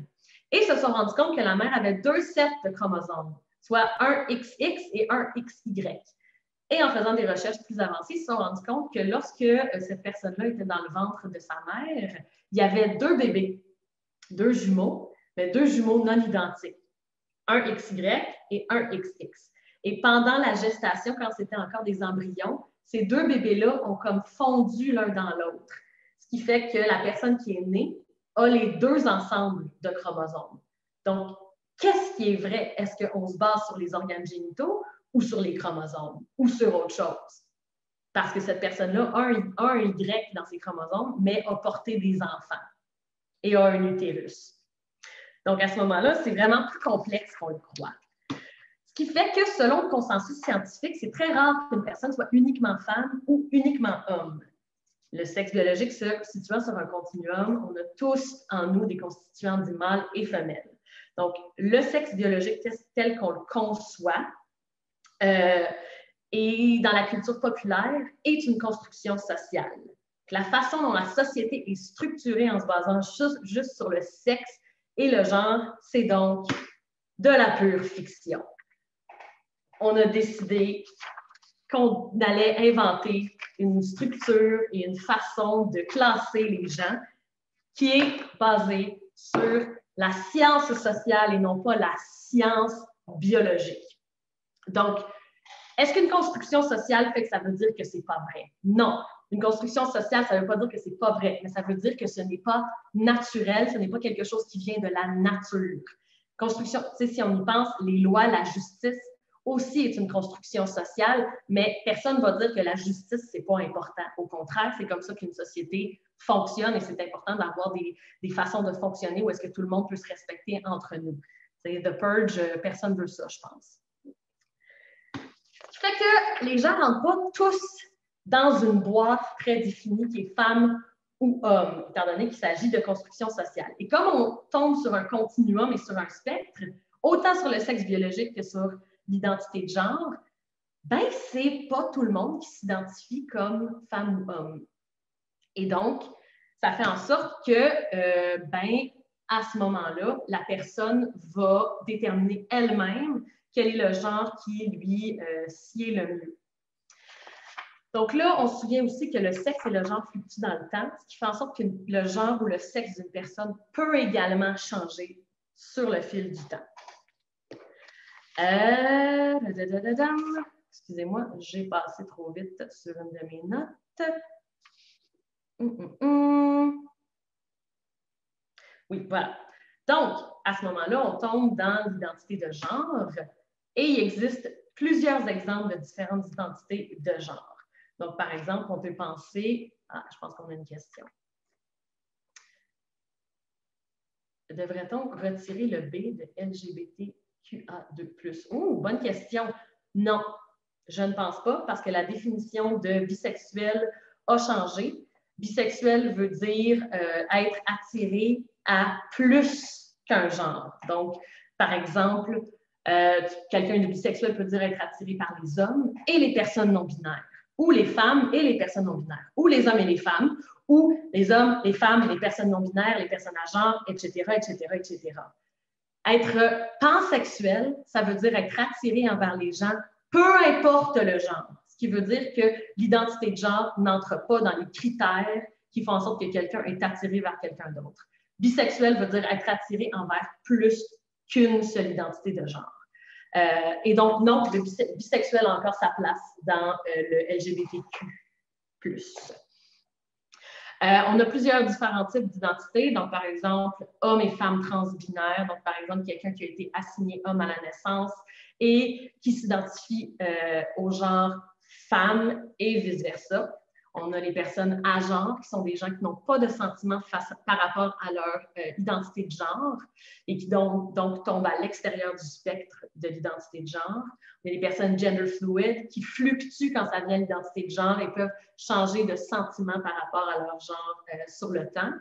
et se sont rendus compte que la mère avait deux sets de chromosomes, soit un XX et un XY. Et en faisant des recherches plus avancées, ils se sont rendus compte que lorsque euh, cette personne-là était dans le ventre de sa mère, il y avait deux bébés, deux jumeaux, mais deux jumeaux non identiques, un XY et un XX. Et pendant la gestation, quand c'était encore des embryons, ces deux bébés-là ont comme fondu l'un dans l'autre. Ce qui fait que la personne qui est née a les deux ensembles de chromosomes. Donc, qu'est-ce qui est vrai? Est-ce qu'on se base sur les organes génitaux ou sur les chromosomes ou sur autre chose? Parce que cette personne-là a un, a un Y dans ses chromosomes, mais a porté des enfants et a un utérus. Donc, à ce moment-là, c'est vraiment plus complexe qu'on le croit. Ce qui fait que, selon le consensus scientifique, c'est très rare qu'une personne soit uniquement femme ou uniquement homme. Le sexe biologique se situant sur un continuum, on a tous en nous des constituants du mâle et femelle. Donc, le sexe biologique tel qu'on le conçoit euh, et dans la culture populaire est une construction sociale. La façon dont la société est structurée en se basant juste sur le sexe et le genre, c'est donc de la pure fiction on a décidé qu'on allait inventer une structure et une façon de classer les gens qui est basée sur la science sociale et non pas la science biologique. Donc, est-ce qu'une construction sociale fait que ça veut dire que c'est pas vrai? Non. Une construction sociale, ça ne veut pas dire que c'est pas vrai, mais ça veut dire que ce n'est pas naturel, ce n'est pas quelque chose qui vient de la nature. Construction, si on y pense, les lois, la justice, aussi est une construction sociale, mais personne ne va dire que la justice, c'est pas important. Au contraire, c'est comme ça qu'une société fonctionne et c'est important d'avoir des, des, façons de fonctionner où est-ce que tout le monde peut se respecter entre nous. C'est The Purge, euh, personne ne veut ça, je pense. Qui que les gens ne rentrent pas tous dans une boîte très définie qui est femme ou homme, étant donné qu'il s'agit de construction sociale. Et comme on tombe sur un continuum et sur un spectre, autant sur le sexe biologique que sur l'identité de genre, ben, c'est pas tout le monde qui s'identifie comme femme ou homme. Et donc, ça fait en sorte que, euh, ben, à ce moment-là, la personne va déterminer elle-même quel est le genre qui lui euh, sied le mieux. Donc là, on se souvient aussi que le sexe et le genre fluctuent dans le temps, ce qui fait en sorte que le genre ou le sexe d'une personne peut également changer sur le fil du temps. Euh, excusez-moi, j'ai passé trop vite sur une de mes notes. Hum, hum, hum. Oui, voilà. Donc, à ce moment-là, on tombe dans l'identité de genre et il existe plusieurs exemples de différentes identités de genre. Donc, par exemple, on peut penser, ah, je pense qu'on a une question. Devrait-on retirer le B de LGBT QA2+. Oh, bonne question. Non, je ne pense pas parce que la définition de bisexuel a changé. Bisexuel veut dire euh, être attiré à plus qu'un genre. Donc, par exemple, euh, quelqu'un de bisexuel peut dire être attiré par les hommes et les personnes non binaires, ou les femmes et les personnes non binaires, ou les hommes et les femmes, ou les hommes, les femmes, les personnes non binaires, les personnes à genre, etc., etc., etc. Être pansexuel, ça veut dire être attiré envers les gens, peu importe le genre. Ce qui veut dire que l'identité de genre n'entre pas dans les critères qui font en sorte que quelqu'un est attiré vers quelqu'un d'autre. Bisexuel veut dire être attiré envers plus qu'une seule identité de genre. Euh, et donc, non, le bisexuel a encore sa place dans euh, le LGBTQ. Euh, on a plusieurs différents types d'identités. Donc, par exemple, hommes et femmes transbinaires. Donc, par exemple, quelqu'un qui a été assigné homme à la naissance et qui s'identifie au genre femme et vice-versa. On a les personnes à genre, qui sont des gens qui n'ont pas de sentiments par rapport à leur euh, identité de genre et qui donc, donc tombent à l'extérieur du spectre de l'identité de genre. On a les personnes gender fluid qui fluctuent quand ça vient à l'identité de genre et peuvent changer de sentiment par rapport à leur genre euh, sur le temps.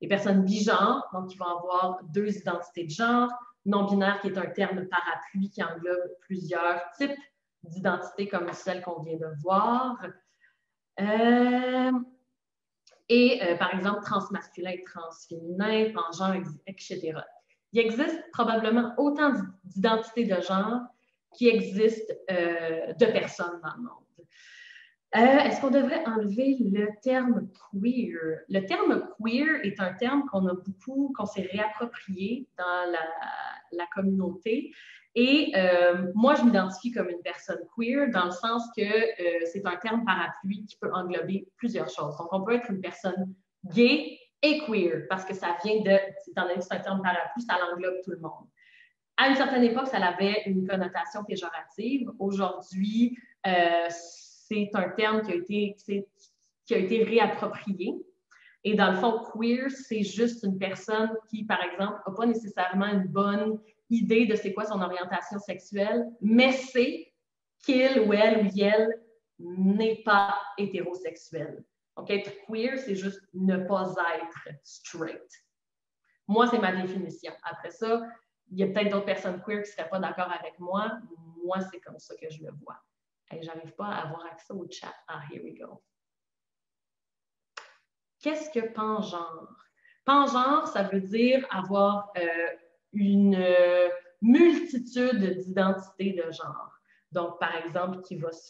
Les personnes bigenres, donc qui vont avoir deux identités de genre. Non-binaire, qui est un terme parapluie qui englobe plusieurs types d'identités comme celle qu'on vient de voir. Euh, et euh, par exemple, transmasculin transféminin, pangenre, etc. Il existe probablement autant d'identités de genre qui existent euh, de personnes dans le monde. Est-ce qu'on devrait enlever le terme queer? Le terme queer est un terme qu'on a beaucoup, qu'on s'est réapproprié dans la communauté et euh, moi, je m'identifie comme une personne queer dans le sens que euh, c'est un terme parapluie qui peut englober plusieurs choses. Donc, on peut être une personne gay et queer parce que ça vient de, dans donné c'est un terme parapluie, ça englobe tout le monde. À une certaine époque, ça avait une connotation péjorative. Aujourd'hui, euh, c'est un terme qui a été, qui a été réapproprié. Et dans le fond, queer, c'est juste une personne qui, par exemple, n'a pas nécessairement une bonne idée de c'est quoi son orientation sexuelle, mais c'est qu'il ou elle ou elle n'est pas hétérosexuel. Donc, être queer, c'est juste ne pas être straight. Moi, c'est ma définition. Après ça, il y a peut-être d'autres personnes queer qui ne seraient pas d'accord avec moi. Moi, c'est comme ça que je le vois. Et j'arrive pas à avoir accès au chat. Ah, here we go. Qu'est-ce que pangenre? Pangenre, ça veut dire avoir euh, une euh, multitude d'identités de genre. Donc, par exemple,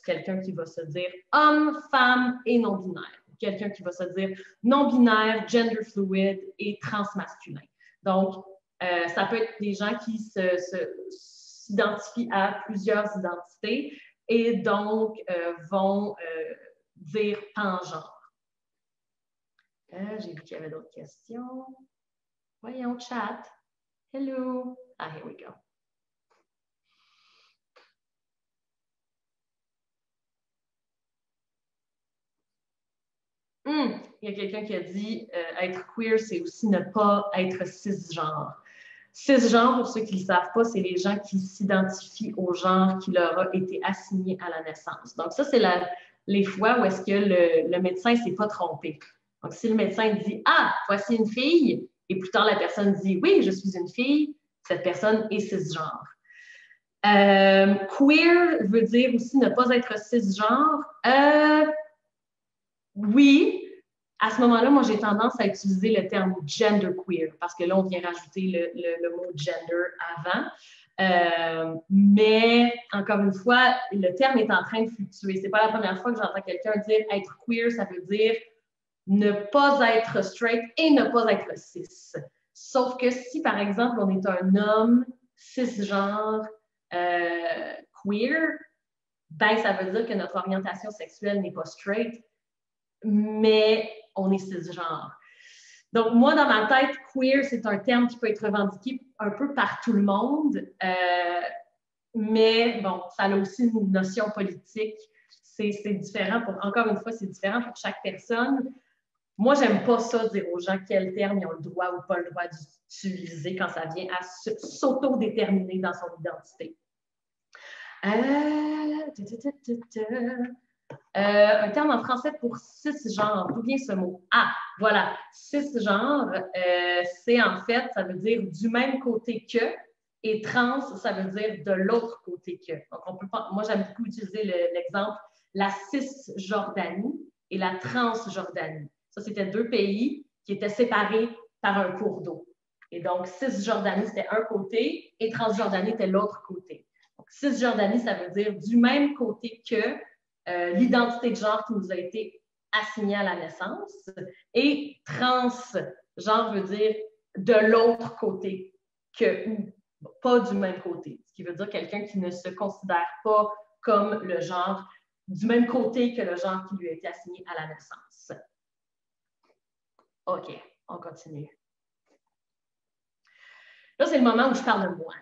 quelqu'un qui va se dire homme, femme et non-binaire. Quelqu'un qui va se dire non-binaire, gender fluid et transmasculin. Donc, euh, ça peut être des gens qui s'identifient à plusieurs identités et donc euh, vont dire pangenre. J'ai vu qu'il y avait d'autres questions. Voyons, chat. Hello. Ah, here we go. Hmm, il y a quelqu'un qui a dit euh, être queer, c'est aussi ne pas être cisgenre. Cisgenre, pour ceux qui ne le savent pas, c'est les gens qui s'identifient au genre qui leur a été assigné à la naissance. Donc, ça, c'est les fois où est-ce que le, le médecin ne s'est pas trompé. Donc, si le médecin dit Ah, voici une fille, et plus tard la personne dit oui, je suis une fille, cette personne est cisgenre. Euh, queer veut dire aussi ne pas être cisgenre. Euh, oui, à ce moment-là, moi, j'ai tendance à utiliser le terme gender queer parce que là, on vient rajouter le, mot gender avant. Euh, mais encore une fois, le terme est en train de fluctuer. C'est pas la première fois que j'entends quelqu'un dire être queer, ça veut dire ne pas être straight et ne pas être cis. Sauf que si, par exemple, on est un homme cisgenre euh, queer, ben, ça veut dire que notre orientation sexuelle n'est pas straight, mais on est cisgenre. Donc, moi, dans ma tête, queer, c'est un terme qui peut être revendiqué un peu par tout le monde, euh, mais bon, ça a aussi une notion politique. C'est différent pour, encore une fois, c'est différent pour chaque personne. Moi, j'aime pas ça dire aux gens quel terme ils ont le droit ou pas le droit d'utiliser quand ça vient à s'auto-déterminer dans son identité. Euh, euh, un terme en français pour cisgenre. D'où vient ce mot? Ah, voilà. Cisgenre, euh, c'est en fait, ça veut dire du même côté que, et trans, ça veut dire de l'autre côté que. Donc, on peut pas, moi, j'aime beaucoup utiliser l'exemple la Cisjordanie et la Transjordanie. Ça, c'était deux pays qui étaient séparés par un cours d'eau. Et donc, Cisjordanie, c'était un côté et Transjordanie était l'autre côté. Donc, Cisjordanie, ça veut dire du même côté que euh, l'identité de genre qui nous a été assignée à la naissance. Et transgenre veut dire de l'autre côté que, pas du même côté. Ce qui veut dire quelqu'un qui ne se considère pas comme le genre du même côté que le genre qui lui a été assigné à la naissance. OK, on continue. Là, c'est le moment où je parle de moi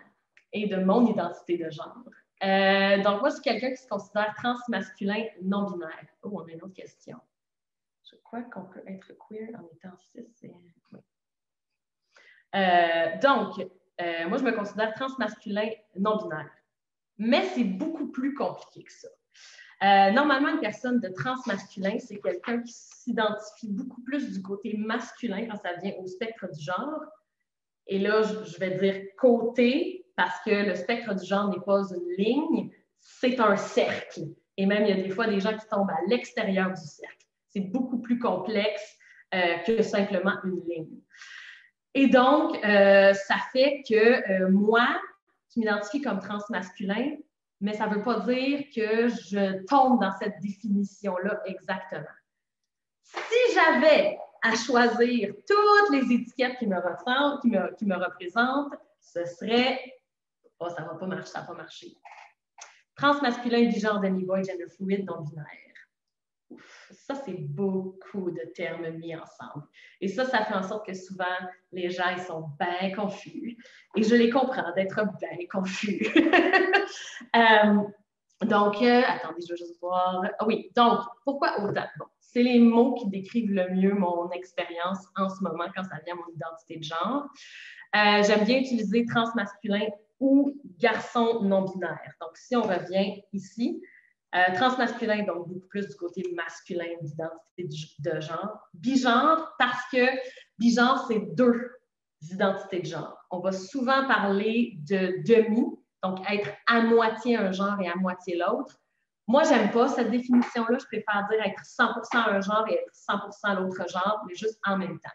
et de mon identité de genre. Euh, donc, moi, je suis quelqu'un qui se considère transmasculin non-binaire. Oh, on a une autre question. Je crois qu'on peut être queer en étant cis. Euh, donc, euh, moi, je me considère transmasculin non-binaire. Mais c'est beaucoup plus compliqué que ça. Euh, normalement, une personne de transmasculin, c'est quelqu'un qui s'identifie beaucoup plus du côté masculin quand ça vient au spectre du genre. Et là, je vais dire côté parce que le spectre du genre n'est pas une ligne, c'est un cercle. Et même, il y a des fois des gens qui tombent à l'extérieur du cercle. C'est beaucoup plus complexe euh, que simplement une ligne. Et donc, euh, ça fait que moi, je m'identifie comme transmasculin, mais ça ne veut pas dire que je tombe dans cette définition-là exactement. Si j'avais à choisir toutes les étiquettes qui me, ressemblent, qui me, représentent, ce serait oh, ça ne va pas marcher, ça va pas marcher. Transmasculin, bigenre, demi-boy, gender fluid, non-binaire. Ça, c'est beaucoup de termes mis ensemble. Et ça, ça fait en sorte que souvent, les gens, ils sont bien confus. Et je les comprends d'être bien confus. Euh, donc, euh, attendez, je vais juste voir. Ah oui, donc, pourquoi autant? Bon, c'est les mots qui décrivent le mieux mon expérience en ce moment quand ça vient à mon identité de genre. Euh, j'aime bien utiliser transmasculin ou garçon non binaire. Donc, si on revient ici, euh, transmasculin, donc beaucoup plus du côté masculin d'identité de genre. Bigenre, parce que bigenre, c'est deux identités de genre. On va souvent parler de demi, donc être à moitié un genre et à moitié l'autre. Moi, j'aime pas cette définition-là. Je préfère dire être 100 un genre et être 100% l'autre genre, mais juste en même temps.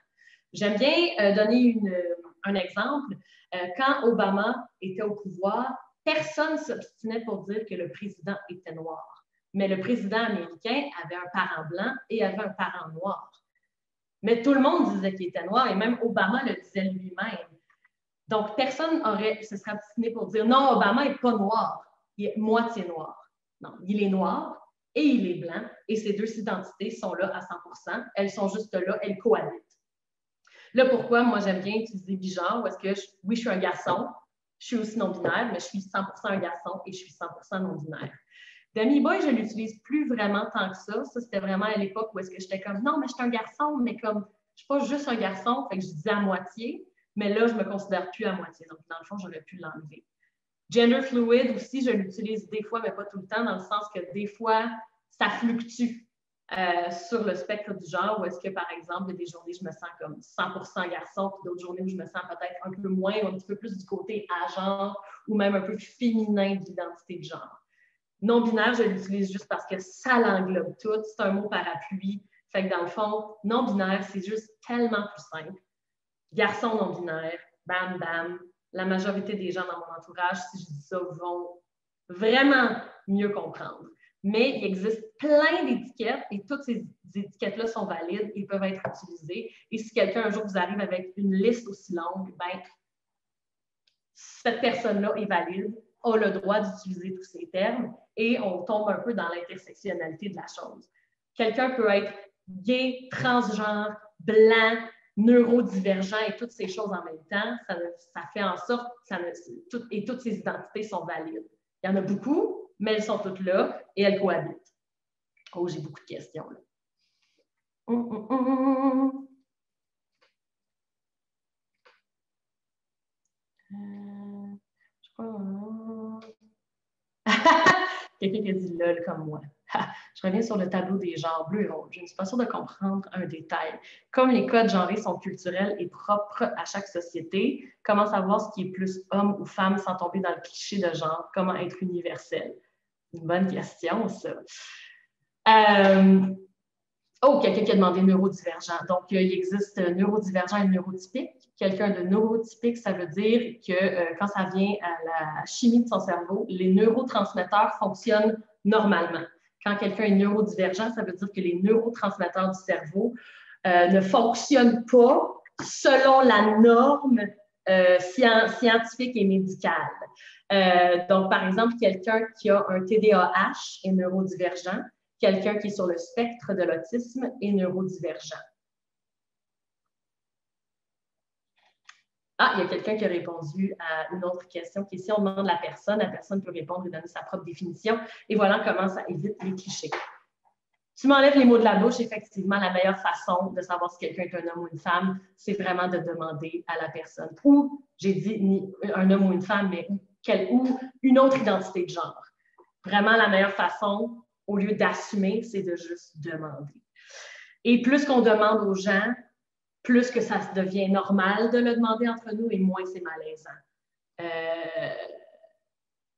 J'aime bien euh, donner un exemple. Euh, quand Obama était au pouvoir, personne s'obstinait pour dire que le président était noir. Mais le président américain avait un parent blanc et avait un parent noir. Mais tout le monde disait qu'il était noir et même Obama le disait lui-même. Donc, personne aurait, se serait obstiné pour dire non, Obama n'est pas noir, il est moitié noir. Non, il est noir et il est blanc et ces deux identités sont là à 100% Elles sont juste là, elles cohabitent. Là, pourquoi moi j'aime bien utiliser bigenre, parce que oui, je suis un garçon, je suis aussi non-binaire, mais je suis 100% un garçon et je suis 100% non-binaire. Demi Boy, je ne l'utilise plus vraiment tant que ça. Ça, c'était vraiment à l'époque où est-ce que j'étais comme non, mais je suis un garçon, mais comme je suis pas juste un garçon, fait que je disais à moitié, mais là, je me considère plus à moitié. Donc, dans le fond, j'aurais pu l'enlever. Gender fluid aussi, je l'utilise des fois, mais pas tout le temps, dans le sens que des fois, ça fluctue. Euh, sur le spectre du genre, où est-ce que, par exemple, il y a des journées où je me sens comme 100% garçon, puis d'autres journées où je me sens peut-être un peu moins, ou un petit peu plus du côté à genre, ou même un peu féminin de l'identité de genre. Non-binaire, je l'utilise juste parce que ça l'englobe tout. C'est un mot parapluie. Fait que dans le fond, non-binaire, c'est juste tellement plus simple. Garçon non-binaire, bam, bam. La majorité des gens dans mon entourage, si je dis ça, vont vraiment mieux comprendre mais il existe plein d'étiquettes et toutes ces étiquettes-là sont valides et peuvent être utilisées. Et si quelqu'un un jour vous arrive avec une liste aussi longue, ben, cette personne-là est valide, a le droit d'utiliser tous ces termes et on tombe un peu dans l'intersectionnalité de la chose. Quelqu'un peut être gay, transgenre, blanc, neurodivergent et toutes ces choses en même temps. Ça, fait en sorte que et toutes ces identités sont valides. Il y en a beaucoup, mais elles sont toutes là et elles cohabitent. Oh, j'ai beaucoup de questions là. Hum, hum, hum, euh, je crois. Quelqu'un qui a dit lol comme moi. Je reviens sur le tableau des genres bleus et rouges. Je ne suis pas sûre de comprendre un détail. Comme les codes genrés sont culturels et propres à chaque société, comment savoir ce qui est plus homme ou femme sans tomber dans le cliché de genre? Comment être universel? Une bonne question, ça. Euh, oh, quelqu'un qui a demandé neurodivergent. Donc, il existe neurodivergent et neurotypique. Quelqu'un de neurotypique, ça veut dire que euh, quand ça vient à la chimie de son cerveau, les neurotransmetteurs fonctionnent normalement. Quand quelqu'un est neurodivergent, ça veut dire que les neurotransmetteurs du cerveau euh, ne fonctionnent pas selon la norme scientifique et médicale. Euh, donc, par exemple, quelqu'un qui a un TDAH est neurodivergent, quelqu'un qui est sur le spectre de l'autisme est neurodivergent. Ah, il y a quelqu'un qui a répondu à une autre question qui si on demande la personne, la personne peut répondre et donner sa propre définition. Et voilà comment ça évite les clichés. Tu m'enlèves les mots de la bouche, effectivement, la meilleure façon de savoir si quelqu'un est un homme ou une femme, c'est vraiment de demander à la personne. Ou, j'ai dit ni un homme ou une femme, mais ou une autre identité de genre. Vraiment, la meilleure façon, au lieu d'assumer, c'est de juste demander. Et plus qu'on demande aux gens, plus que ça devient normal de le demander entre nous et moins c'est malaisant. Euh,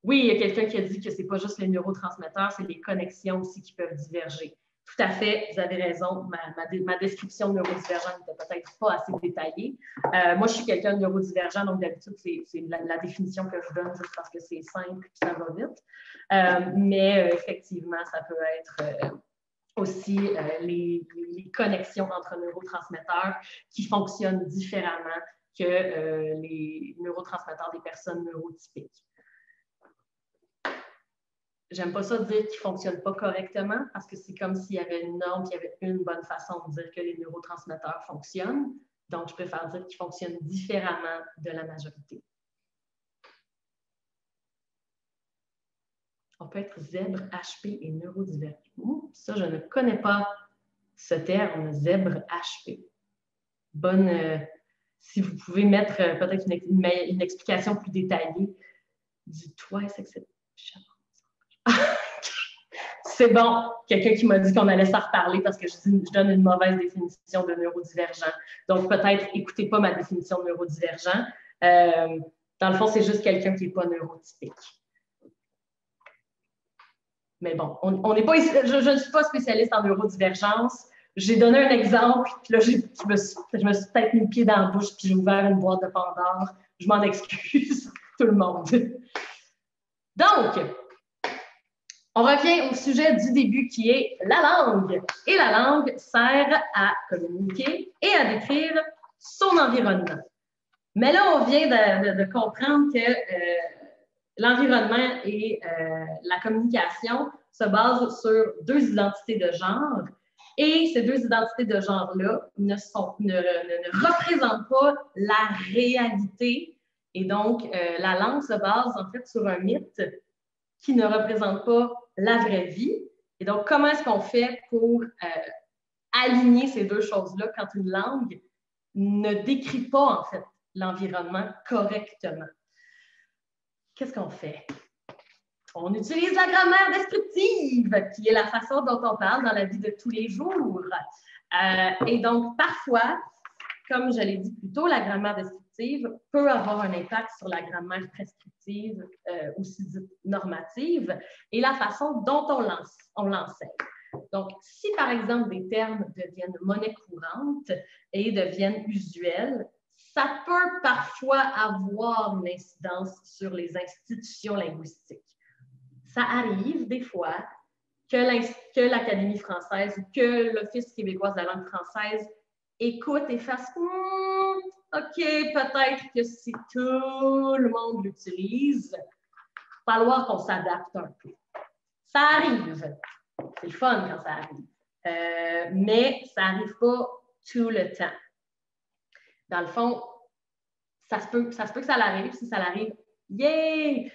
oui, il y a quelqu'un qui a dit que ce n'est pas juste les neurotransmetteurs, c'est les connexions aussi qui peuvent diverger. Tout à fait, vous avez raison. Ma, ma, description neurodivergente n'était peut-être pas assez détaillée. Euh, moi, je suis quelqu'un de neurodivergent, donc d'habitude, c'est la, définition que je donne juste parce que c'est simple et ça va vite. Euh, mais effectivement, ça peut être aussi euh, les, connexions entre neurotransmetteurs qui fonctionnent différemment que euh, les neurotransmetteurs des personnes neurotypiques. J'aime pas ça dire qu'ils ne fonctionnent pas correctement parce que c'est comme s'il y avait une norme, qu'il y avait une bonne façon de dire que les neurotransmetteurs fonctionnent. Donc, je préfère dire qu'ils fonctionnent différemment de la majorité. on peut être zèbre, HP et neurodivergent. Ça, je ne connais pas ce terme, zèbre, HP. Bonne, euh, si vous pouvez mettre euh, peut-être une, explication plus détaillée du twice, etc. C'est bon, quelqu'un qui m'a dit qu'on allait s'en reparler parce que je, donne une mauvaise définition de neurodivergent. Donc, peut-être écoutez pas ma définition de neurodivergent. Euh, dans le fond, c'est juste quelqu'un qui n'est pas neurotypique. Mais bon, on n'est pas, je, ne suis pas spécialiste en neurodivergence. J'ai donné un exemple, puis là, je me suis, peut-être mis le pied dans la bouche, puis j'ai ouvert une boîte de Pandore. Je m'en excuse, tout le monde. Donc, on revient au sujet du début qui est la langue. Et la langue sert à communiquer et à décrire son environnement. Mais là, on vient de, comprendre que euh, l'environnement et euh, la communication se basent sur deux identités de genre. Et ces deux identités de genre-là ne, représentent pas la réalité. Et donc, euh, la langue se base en fait sur un mythe qui ne représente pas la vraie vie. Et donc, comment est-ce qu'on fait pour euh, aligner ces deux choses-là quand une langue ne décrit pas en fait l'environnement correctement? qu'est-ce qu'on fait? On utilise la grammaire descriptive, qui est la façon dont on parle dans la vie de tous les jours. Euh, et donc, parfois, comme je l'ai dit plus tôt, la grammaire descriptive peut avoir un impact sur la grammaire prescriptive, euh, aussi dite normative, et la façon dont on l'enseigne. Donc, si par exemple des termes deviennent monnaie courante et deviennent usuels, ça peut parfois avoir une incidence sur les institutions linguistiques. Ça arrive des fois que l'Académie française ou que l'Office québécois de la langue française écoute et fasse OK, peut-être que si tout le monde l'utilise, il va falloir qu'on s'adapte un peu. Ça arrive. C'est le fun quand ça arrive. Euh, mais ça n'arrive pas tout le temps dans le fond, ça se peut, ça se peut que ça l'arrive. Si ça l'arrive, yay!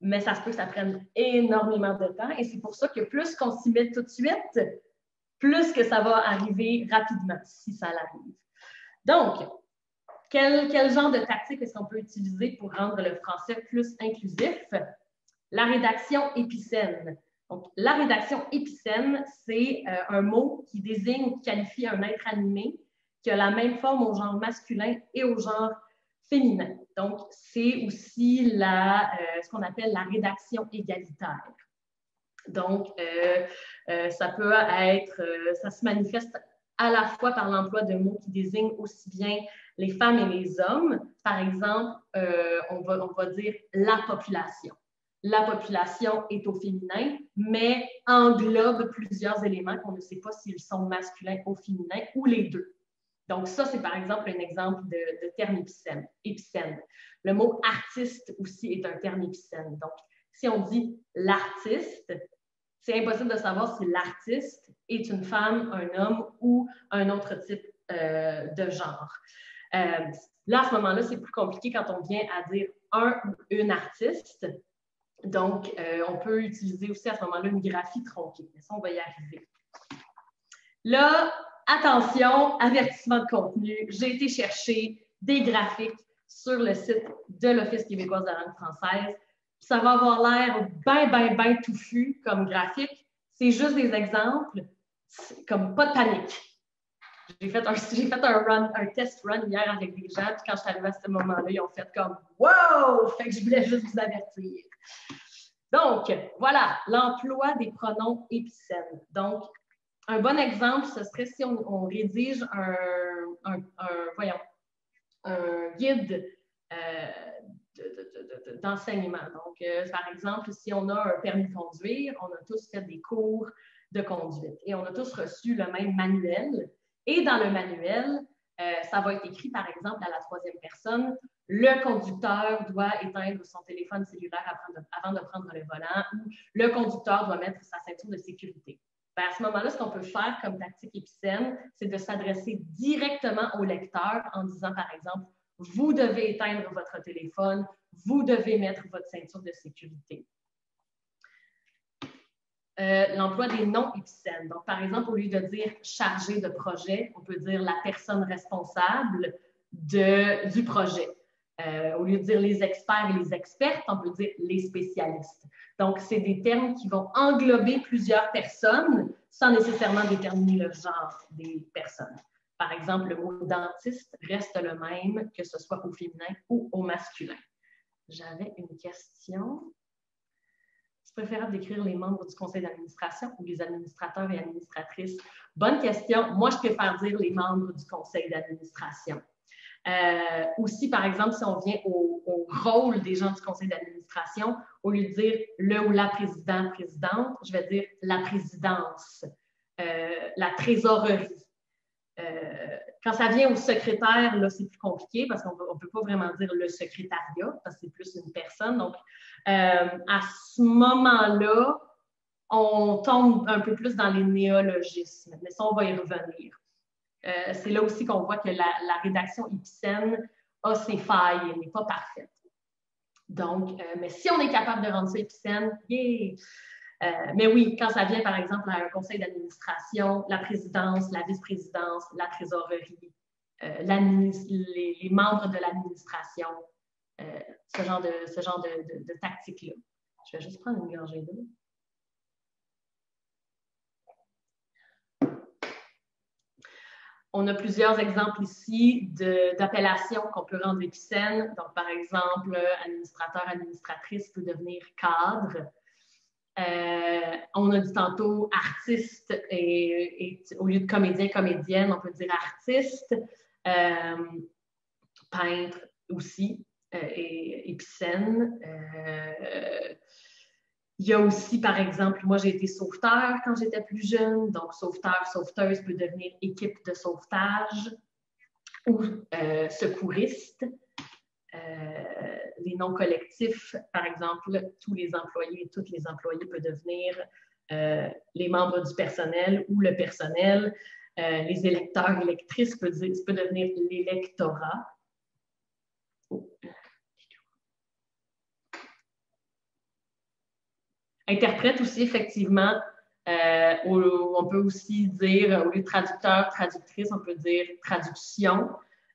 Mais ça se peut que ça prenne énormément de temps. Et c'est pour ça que plus qu'on s'y met tout de suite, plus que ça va arriver rapidement, si ça l'arrive. Donc, quel, genre de tactique est-ce qu'on peut utiliser pour rendre le français plus inclusif? La rédaction épicène. Donc, la rédaction épicène, c'est euh, un mot qui désigne qui qualifie un être animé qui a la même forme au genre masculin et au genre féminin. Donc, c'est aussi euh, ce qu'on appelle la rédaction égalitaire. Donc, euh, euh, ça peut être, ça se manifeste à la fois par l'emploi de mots qui désignent aussi bien les femmes et les hommes. Par exemple, on, va, on va dire la population. La population est au féminin, mais englobe plusieurs éléments qu'on ne sait pas s'ils sont masculins ou féminins ou les deux. Donc, ça, c'est par exemple un exemple de, terme épicène, épicène. Le mot artiste aussi est un terme épicène. Donc, si on dit l'artiste, c'est impossible de savoir si l'artiste est une femme, un homme ou un autre type euh, de genre. Euh, là, à ce moment-là, c'est plus compliqué quand on vient à dire un ou une artiste. Donc, euh, on peut utiliser aussi à ce moment-là une graphie tronquée. Mais ça, on va y arriver. Là, attention, avertissement de contenu. J'ai été chercher des graphiques sur le site de l'Office québécois de la langue française. Ça va avoir l'air bien, bien, bien touffu comme graphique. C'est juste des exemples, comme pas de panique. J'ai fait, un, fait un, run, un test run hier avec des gens, puis quand je suis arrivée à ce moment-là, ils ont fait comme Wow! Fait que je voulais juste vous avertir. Donc, voilà, l'emploi des pronoms épicènes. Donc, un bon exemple, ce serait si on, rédige un, voyons, un guide euh, d'enseignement. Donc, euh, par exemple, si on a un permis de conduire, on a tous fait des cours de conduite et on a tous reçu le même manuel. Et dans le manuel, euh, ça va être écrit, par exemple, à la troisième personne, le conducteur doit éteindre son téléphone cellulaire avant de, prendre le volant ou le conducteur doit mettre sa ceinture de sécurité. Ben, à ce moment-là, ce qu'on peut faire comme tactique épicène, c'est de s'adresser directement au lecteur en disant, par exemple, vous devez éteindre votre téléphone, vous devez mettre votre ceinture de sécurité. Euh, l'emploi des noms épicènes. Donc, par exemple, au lieu de dire chargé de projet, on peut dire la personne responsable du projet. Euh, au lieu de dire les experts et les expertes, on peut dire les spécialistes. Donc, c'est des termes qui vont englober plusieurs personnes sans nécessairement déterminer le genre des personnes. Par exemple, le mot dentiste reste le même que ce soit au féminin ou au masculin. J'avais une question préférable d'écrire les membres du conseil d'administration ou les administrateurs et administratrices? Bonne question. Moi, je préfère dire les membres du conseil d'administration. Euh, aussi, par exemple, si on vient au, rôle des gens du conseil d'administration, au lieu de dire le ou la président, présidente, je vais dire la présidence, euh, la trésorerie. Euh, quand ça vient au secrétaire, là, c'est plus compliqué parce qu'on ne peut pas vraiment dire le secrétariat parce que c'est plus une personne. Donc, euh, à ce moment-là, on tombe un peu plus dans les néologismes, mais ça, on va y revenir. Euh, c'est là aussi qu'on voit que la, rédaction épicène a ses failles, elle n'est pas parfaite. Donc, mais si on est capable de rendre ça épicène, yeah! Mais oui, quand ça vient, par exemple, à un conseil d'administration, la présidence, la vice-présidence, la trésorerie, les, les, membres de l'administration, euh, ce genre de, ce genre de, de, tactique-là. Je vais juste prendre une gorgée d'eau. On a plusieurs exemples ici d'appellations qu'on peut rendre épicènes. Donc, par exemple, administrateur, administratrice peut devenir cadre. Euh, on a dit tantôt artiste et, au lieu de comédien, comédienne, on peut dire artiste. Euh, peintre aussi. Euh, et épicène. Il y a aussi, par exemple, moi j'ai été sauveteur quand j'étais plus jeune, donc sauveteur, sauveteuse peut devenir équipe de sauvetage ou secouriste. Les noms collectifs, par exemple, tous les employés, toutes les employés peuvent devenir les membres du personnel ou le personnel. les électeurs, électrices peut devenir l'électorat. Interprète aussi, effectivement, euh, on peut aussi dire, au lieu de traducteur, traductrice, on peut dire traduction.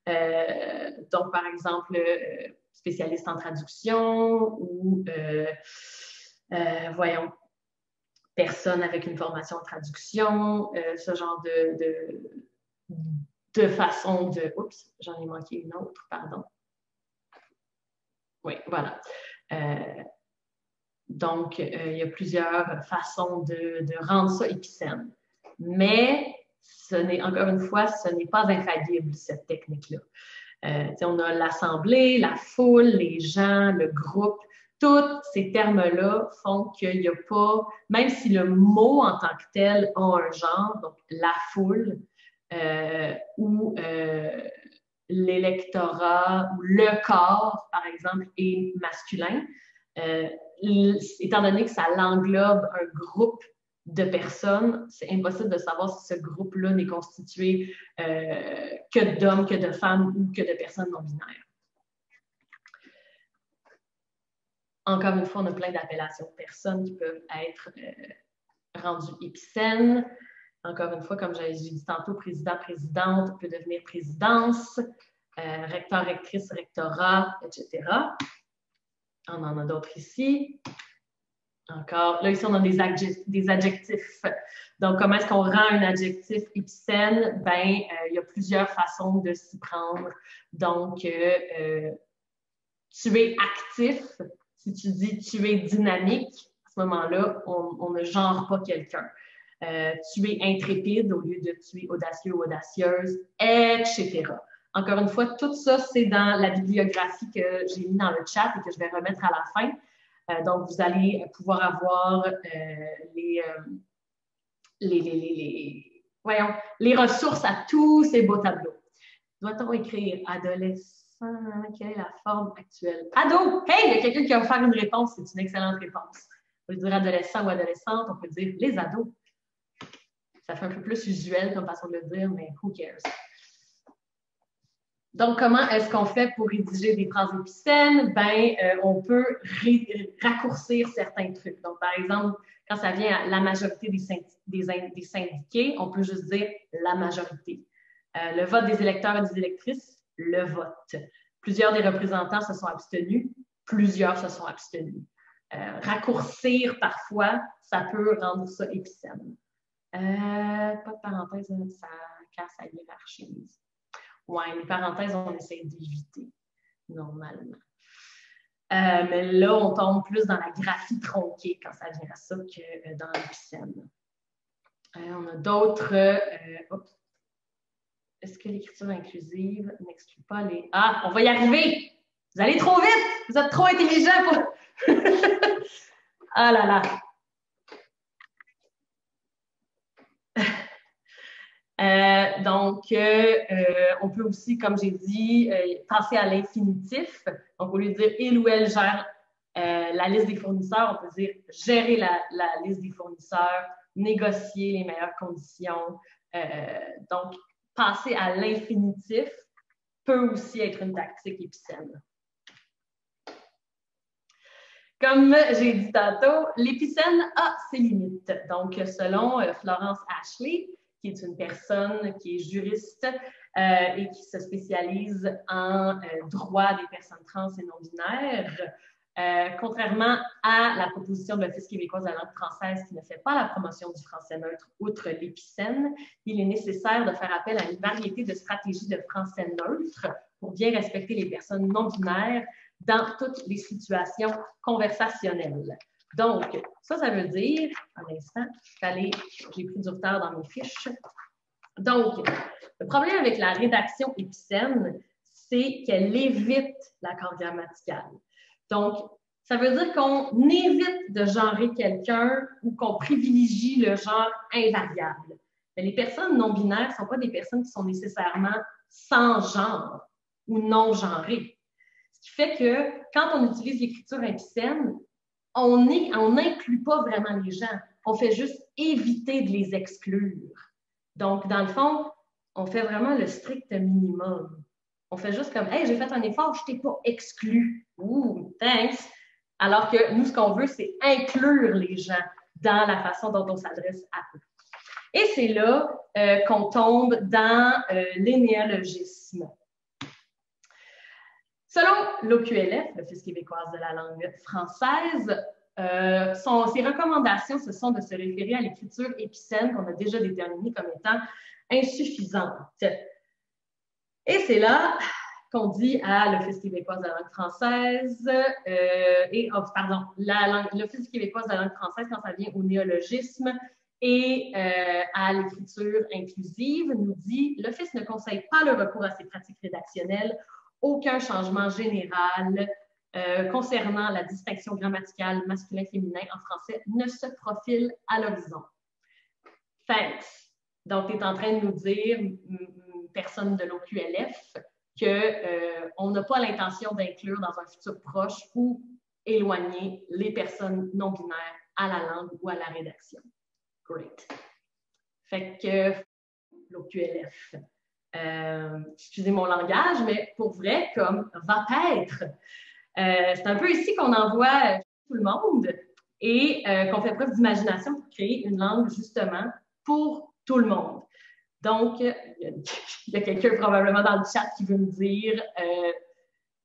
Euh, donc, par exemple, euh, spécialiste en traduction ou, voyons, personne avec une formation en traduction, ce genre de, de, de façon de... Oups, j'en ai manqué une autre, pardon. Oui, voilà. Donc, euh, il y a plusieurs façons de, rendre ça épicène. Mais, ce n'est, encore une fois, ce n'est pas infaillible, cette technique-là. Euh, on a l'assemblée, la foule, les gens, le groupe. Tous ces termes-là font qu'il n'y a pas, même si le mot en tant que tel a un genre, donc la foule euh, ou l'électorat ou le corps, par exemple, est masculin, étant donné que ça l'englobe un groupe de personnes, c'est impossible de savoir si ce groupe-là n'est constitué euh, que d'hommes, que de femmes ou que de personnes non binaires. Encore une fois, on a plein d'appellations de personnes qui peuvent être euh, rendues épicènes. Encore une fois, comme j'ai dit tantôt, président, présidente peut devenir présidence, euh, recteur, rectrice, rectorat, etc. On en a d'autres ici. Encore, là, ici, on a des, adjectifs. Donc, comment est-ce qu'on rend un adjectif épicène? Ben, euh, il y a plusieurs façons de s'y prendre. Donc, euh, euh, tu es actif. Si tu dis tu es dynamique, à ce moment-là, on, ne genre pas quelqu'un. tu es intrépide au lieu de tu es audacieux ou audacieuse, etc. Encore une fois, tout ça, c'est dans la bibliographie que j'ai mis dans le chat et que je vais remettre à la fin. Euh, donc, vous allez pouvoir avoir euh, euh, les, les, voyons, les ressources à tous ces beaux tableaux. Doit-on écrire adolescent? Quelle est la forme actuelle? Ado! Hey, il y a quelqu'un qui va faire une réponse. C'est une excellente réponse. On peut dire adolescent ou adolescente. On peut dire les ados. Ça fait un peu plus usuel comme façon de le dire, mais who cares? Donc, comment est-ce qu'on fait pour rédiger des phrases épicènes? Ben, euh, on peut raccourcir certains trucs. Donc, par exemple, quand ça vient à la majorité des, syndiqués, on peut juste dire la majorité. Euh, le vote des électeurs et des électrices, le vote. Plusieurs des représentants se sont abstenus, plusieurs se sont abstenus. Euh, raccourcir parfois, ça peut rendre ça épicène. pas de parenthèse, ça casse la hiérarchie. Oui, les parenthèses, on essaie d'éviter normalement. Euh, mais là, on tombe plus dans la graphie tronquée quand ça vient à ça que euh, dans l'épicène. Euh, on a d'autres. Est-ce que l'écriture inclusive n'exclut pas les. Ah, on va y arriver! Vous allez trop vite! Vous êtes trop intelligent pour. ah là là! Euh, donc, euh, euh, on peut aussi, comme j'ai dit, passer à l'infinitif. Donc, au lieu de dire il ou elle gère la liste des fournisseurs, on peut dire gérer la, liste des fournisseurs, négocier les meilleures conditions. donc, passer à l'infinitif peut aussi être une tactique épicène. Comme j'ai dit tantôt, l'épicène a ses limites. Donc, selon Florence Ashley, qui est une personne qui est juriste euh, et qui se spécialise en euh, droit des personnes trans et non-binaires. Euh, contrairement à la proposition de l'Office québécois de la langue française qui ne fait pas la promotion du français neutre outre l'épicène, il est nécessaire de faire appel à une variété de stratégies de français neutre pour bien respecter les personnes non-binaires dans toutes les situations conversationnelles. Donc, ça, ça veut dire, un instant, j'ai pris du retard dans mes fiches. Donc, le problème avec la rédaction épicène, c'est qu'elle évite l'accord grammatical. Donc, ça veut dire qu'on évite de genrer quelqu'un ou qu'on privilégie le genre invariable. Les personnes non binaires ne sont pas des personnes qui sont nécessairement sans genre ou non genrées. Ce qui fait que quand on utilise l'écriture épicène, on n'inclut pas vraiment les gens. On fait juste éviter de les exclure. Donc, dans le fond, on fait vraiment le strict minimum. On fait juste comme, hey, j'ai fait un effort, je t'ai pas exclu. Ouh, thanks. Alors que nous, ce qu'on veut, c'est inclure les gens dans la façon dont on s'adresse à eux. Et c'est là euh, qu'on tombe dans euh, l'énéologisme. Selon l'OQLF, l'Office québécois de la langue française, euh, ses recommandations, ce sont de se référer à l'écriture épicène qu'on a déjà déterminée comme étant insuffisante. Et c'est là qu'on dit à l'Office québécois de la langue française, euh, et, oh, pardon, l'Office québécois de la langue française, quand ça vient au néologisme et euh, à l'écriture inclusive, nous dit l'Office ne conseille pas le recours à ces pratiques rédactionnelles aucun changement général euh, concernant la distinction grammaticale masculin-féminin en français ne se profile à l'horizon. Thanks. Donc, tu es en train de nous dire, personne de l'OQLF, qu'on euh, n'a pas l'intention d'inclure dans un futur proche ou éloigner les personnes non binaires à la langue ou à la rédaction. Great. Fait que l'OQLF euh, excusez mon langage, mais pour vrai, comme va être. Euh, c'est un peu ici qu'on envoie tout le monde et euh, qu'on fait preuve d'imagination pour créer une langue justement pour tout le monde. Donc, il y a, quelqu'un probablement dans le chat qui veut me dire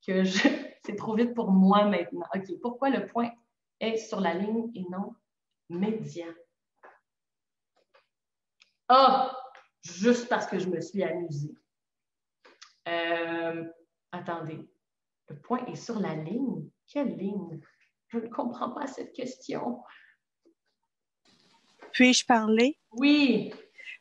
que c'est trop vite pour moi maintenant. OK, pourquoi le point est sur la ligne et non médian? Ah, juste parce que je me suis amusée. Euh, attendez, le point est sur la ligne? Quelle ligne? Je ne comprends pas cette question. Puis-je parler? Oui.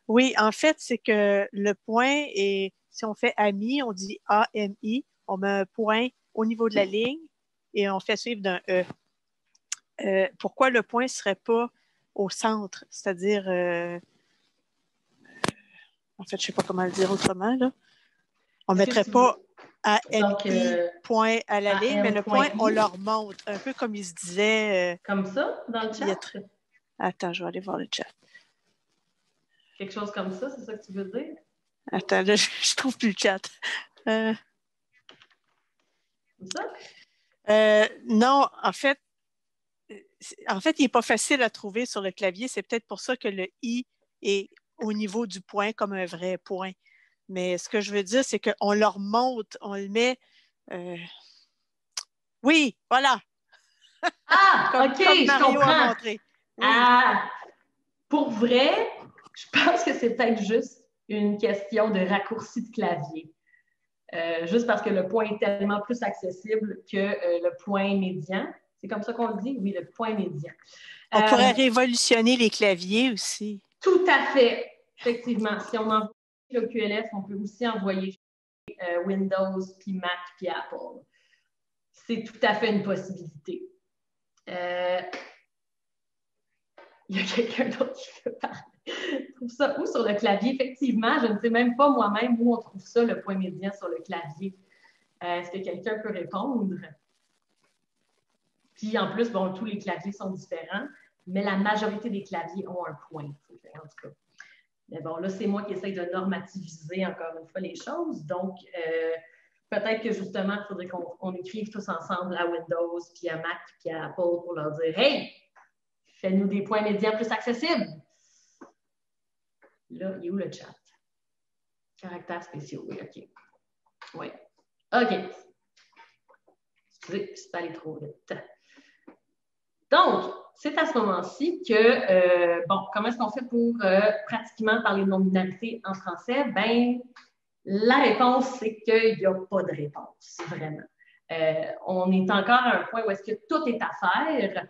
Oui, en fait, c'est que le point est, si on fait ami, on dit A-M-I, on met un point au niveau de la ligne et on fait suivre d'un E. Euh, pourquoi le point ne serait pas au centre? C'est-à-dire, euh, en fait, je ne sais pas comment le dire autrement, là. On ne mettrait pas à euh, point à la ligne, mais le point, on leur montre, un peu comme il se disait. comme ça, dans le chat? Attends, je vais aller voir le chat. Quelque chose comme ça, c'est ça que tu veux dire? Attends, là, je, ne trouve plus le chat. Euh... ça? Euh, non, en fait, en fait, il n'est pas facile à trouver sur le clavier. C'est peut-être pour ça que le I est au niveau du point comme un vrai point. Mais ce que je veux dire, c'est qu'on leur monte, on le met. Euh, oui, voilà. Ah, OK, je comprends. Ah, pour vrai, je pense que c'est peut-être juste une question de raccourci de clavier. Euh, juste parce que le point est tellement plus accessible que euh, le point médian. C'est comme ça qu'on le dit? Oui, le point médian. On pourrait révolutionner les claviers aussi. Tout à fait. Effectivement. Si on envoie le QLF, on peut aussi envoyer Windows, puis Mac, puis Apple. C'est tout à fait une possibilité. Il y a quelqu'un d'autre qui veut parler trouve ça où sur le clavier? Effectivement, je ne sais même pas moi-même où on trouve ça, le point médian sur le clavier. Euh, est-ce que quelqu'un peut répondre? Puis en plus, bon, tous les claviers sont différents, mais la majorité des claviers ont un point, en tout cas. Mais bon, là, c'est moi qui essaye de normativiser encore une fois les choses. Donc, euh, peut-être que justement, il faudrait qu'on écrive tous ensemble à Windows, puis à Mac, puis à Apple pour leur dire Hey, fais-nous des points médians plus accessibles. Là, il est où le chat? Caractères spéciaux, oui, OK. Oui. OK. Excusez, c'est allé trop vite. Donc, c'est à ce moment-ci que, euh, bon, comment est-ce qu'on fait pour euh, pratiquement parler de non-binarité en français? Ben, la réponse, c'est qu'il n'y a pas de réponse, vraiment. Euh, on est encore à un point où est-ce que tout est à faire,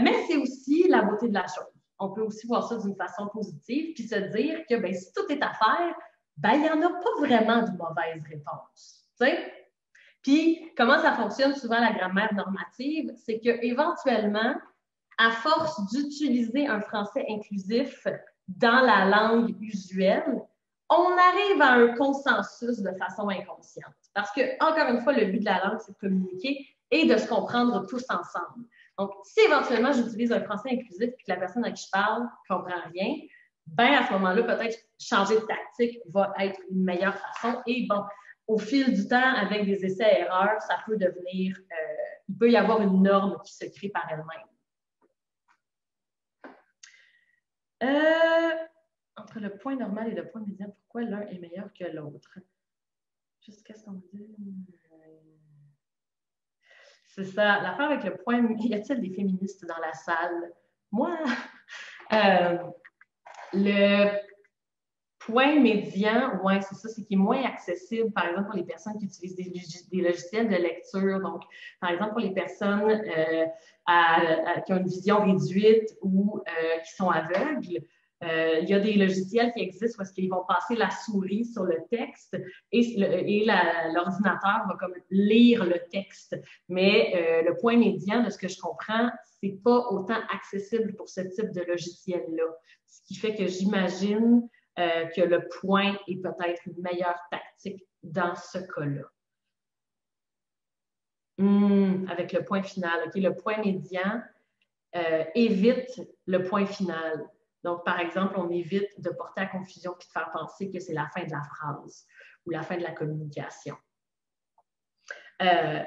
mais c'est aussi la beauté de la chose on peut aussi voir ça d'une façon positive, puis se dire que ben, si tout est à faire, ben, il n'y en a pas vraiment de mauvaise réponse. Puis, comment ça fonctionne souvent la grammaire normative? C'est qu'éventuellement, à force d'utiliser un français inclusif dans la langue usuelle, on arrive à un consensus de façon inconsciente. Parce que, encore une fois, le but de la langue, c'est de communiquer et de se comprendre tous ensemble. Donc, si éventuellement j'utilise un français inclusif et que la personne à qui je parle comprend rien, ben à ce moment-là, peut-être changer de tactique va être une meilleure façon. Et bon, au fil du temps, avec des essais-erreurs, ça peut devenir, euh, il peut y avoir une norme qui se crée par elle-même. Euh, entre le point normal et le point médian, pourquoi l'un est meilleur que l'autre? Juste qu'est-ce qu'on dit? C'est ça. L'affaire avec le point, y a-t-il des féministes dans la salle? Moi, euh, le point médian, ouais, c'est ça, c'est qui est moins accessible, par exemple, pour les personnes qui utilisent des, logiciels de lecture. Donc, par exemple, pour les personnes euh, qui ont une vision réduite ou euh, qui sont aveugles, euh, il y a des logiciels qui existent parce qu'ils vont passer la souris sur le texte et, l'ordinateur va comme lire le texte. Mais le point médian, de ce que je comprends, c'est pas autant accessible pour ce type de logiciel-là. Ce qui fait que j'imagine euh, que le point est peut-être une meilleure tactique dans ce cas-là. Hmm, avec le point final. OK, le point médian évite le point final. Donc, par exemple, on évite de porter à confusion puis de faire penser que c'est la fin de la phrase ou la fin de la communication. Euh,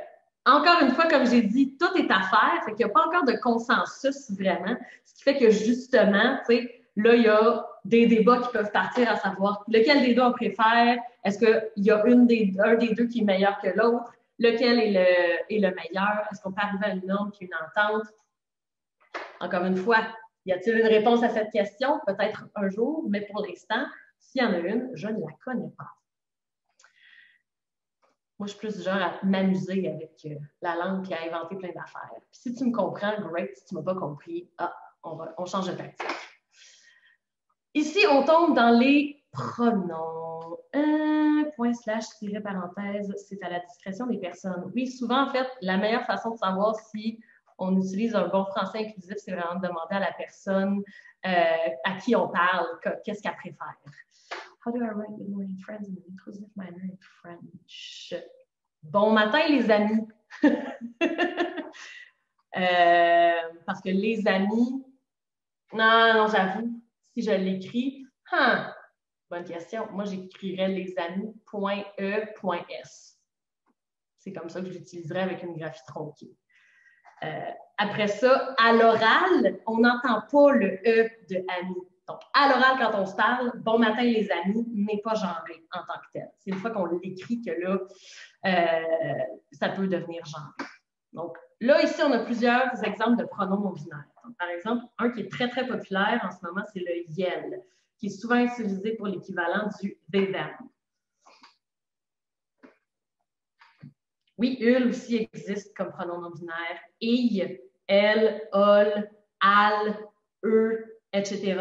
encore une fois, comme j'ai dit, tout est à faire, fait qu'il n'y a pas encore de consensus vraiment, ce qui fait que justement, tu sais, Là, il y a des débats qui peuvent partir à savoir lequel des deux on préfère. Est-ce qu'il y a une des, un des deux qui est meilleur que l'autre? Lequel est le, est le meilleur? Est-ce qu'on peut arriver à une norme est une entente? Encore une fois, y a-t-il une réponse à cette question? Peut-être un jour, mais pour l'instant, s'il y en a une, je ne la connais pas. Moi, je suis plus du genre à m'amuser avec euh, la langue et à inventer plein d'affaires. si tu me comprends, great. Si tu ne m'as pas compris, ah, on, va, on change de tactique. Ici, on tombe dans les pronoms. Un point slash tiré parenthèse, c'est à la discrétion des personnes. Oui, souvent, en fait, la meilleure façon de savoir si on utilise un bon français inclusif, c'est vraiment de demander à la personne euh, à qui on parle, qu'est-ce qu'elle préfère. How do I write good morning friends in an inclusive manner in French? Bon matin, les amis. Euh, parce que les amis, non, non, j'avoue, si je l'écris, hein, bonne question. Moi, j'écrirais les amis.e.s. C'est comme ça que j'utiliserais avec une graphie tronquée. Euh, après ça, à l'oral, on n'entend pas le E de ami. Donc, à l'oral, quand on se parle, bon matin les amis n'est pas genré en tant que tel. C'est une fois qu'on l'écrit que là, euh, ça peut devenir genré. Donc, là, ici, on a plusieurs exemples de pronoms non. Par exemple, un qui est très, très populaire en ce moment, c'est le yel, qui est souvent utilisé pour l'équivalent du they, Oui, ul aussi existe comme pronom non binaire. I, elle, ol, al, eux, etc.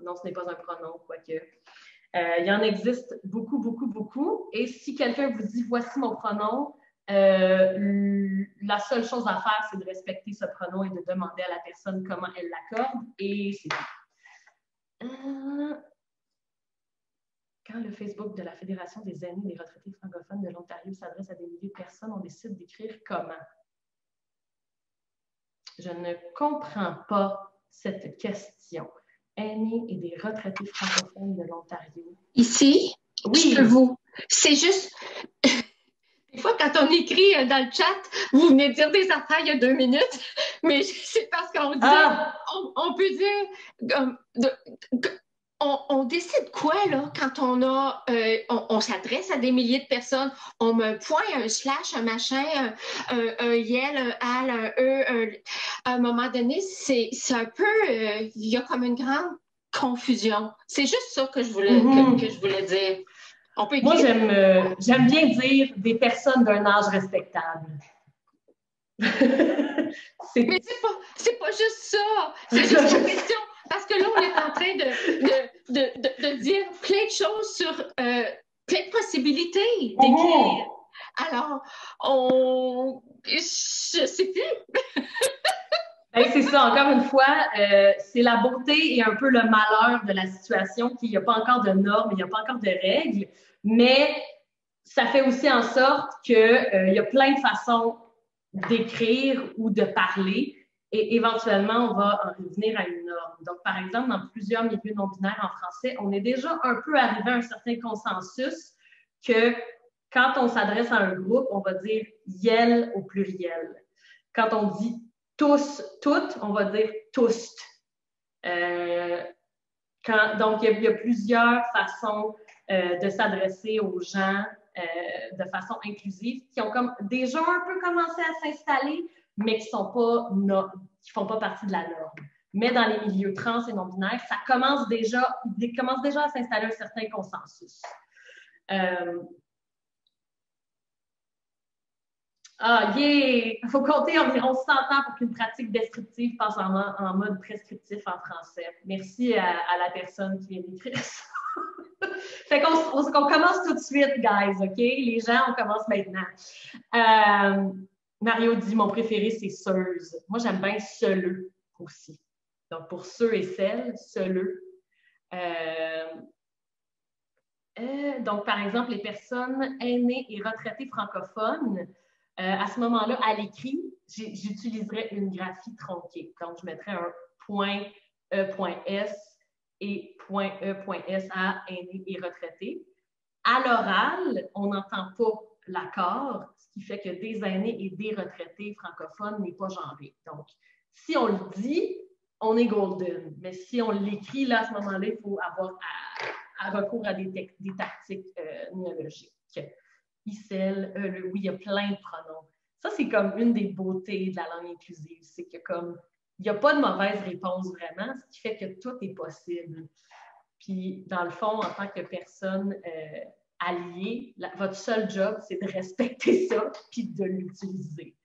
Non, ce n'est pas un pronom, quoique. Euh, il y en existe beaucoup, beaucoup, beaucoup. Et si quelqu'un vous dit voici mon pronom, euh, la seule chose à faire, c'est de respecter ce pronom et de demander à la personne comment elle l'accorde. Et c'est tout. Euh, quand le Facebook de la Fédération des aînés des retraités francophones de l'Ontario s'adresse à des milliers de personnes, on décide d'écrire comment? Je ne comprends pas cette question. Aînés et des retraités francophones de l'Ontario. Ici, oui. je vous. C'est juste. Des fois, quand on écrit euh, dans le chat, vous venez de dire des affaires il y a deux minutes, mais c'est parce qu'on dit, ah! on, peut dire, on, décide quoi, là, quand on a, euh, on, s'adresse à des milliers de personnes, on met un point, un slash, un machin, un, un, yel, un al, un e, à un moment donné, c'est un peu, euh, il y a comme une grande confusion. C'est juste ça que je voulais, que, mm-hmm. je voulais dire. On peut Moi, j'aime euh, j'aime bien dire des personnes d'un âge respectable. Mais c'est pas, pas juste ça. C'est juste une question parce que là, on est en train de, de, de, dire plein de choses sur euh, plein de possibilités d'écrire. Oh! Alors, on. Je sais plus. Ben, c'est ça, encore une fois, euh, c'est la beauté et un peu le malheur de la situation qu'il n'y a pas encore de normes, il n'y a pas encore de règles, mais ça fait aussi en sorte qu'il euh, y a plein de façons d'écrire ou de parler et éventuellement, on va en revenir à une norme. Donc, par exemple, dans plusieurs milieux non-binaires en français, on est déjà un peu arrivé à un certain consensus que quand on s'adresse à un groupe, on va dire yel au pluriel. Quand on dit tous, toutes, on va dire tous. Euh, donc, il y, a, plusieurs façons euh, de s'adresser aux gens euh, de façon inclusive qui ont comme déjà un peu commencé à s'installer, mais qui sont pas qui font pas partie de la norme. Mais dans les milieux trans et non binaires, ça commence déjà, commence déjà à s'installer un certain consensus. Euh, ah, yeah! Il faut compter environ 100 ans pour qu'une pratique descriptive passe en, mode prescriptif en français. Merci à, la personne qui vient d'écrire ça. fait qu'on on, commence tout de suite, guys, OK? Les gens, on commence maintenant. Euh, Mario dit mon préféré, c'est Seuse. Moi, j'aime bien Seuleux aussi. Donc, pour ceux et celles, Seuleux. Euh, euh, donc, par exemple, les personnes aînées et retraitées francophones, à ce moment-là, à l'écrit, j'utiliserais une graphie tronquée. Donc, je mettrais un point E.S et point E.S à aînés et retraités. À l'oral, on n'entend pas l'accord, ce qui fait que des aînés et des retraités francophones n'est pas genré. Donc, si on le dit, on est golden. Mais si on l'écrit, là, à ce moment-là, il faut avoir recours à des, des tactiques euh, néologiques. Icelle, euh, oui, il y a plein de pronoms. Ça, c'est comme une des beautés de la langue inclusive. C'est que comme il n'y a pas de mauvaise réponse vraiment, ce qui fait que tout est possible. Puis, dans le fond, en tant que personne euh, alliée, votre seul job, c'est de respecter ça puis de l'utiliser.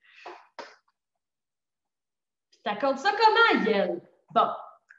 Puis, t'accordes ça comment, Yel? Bon,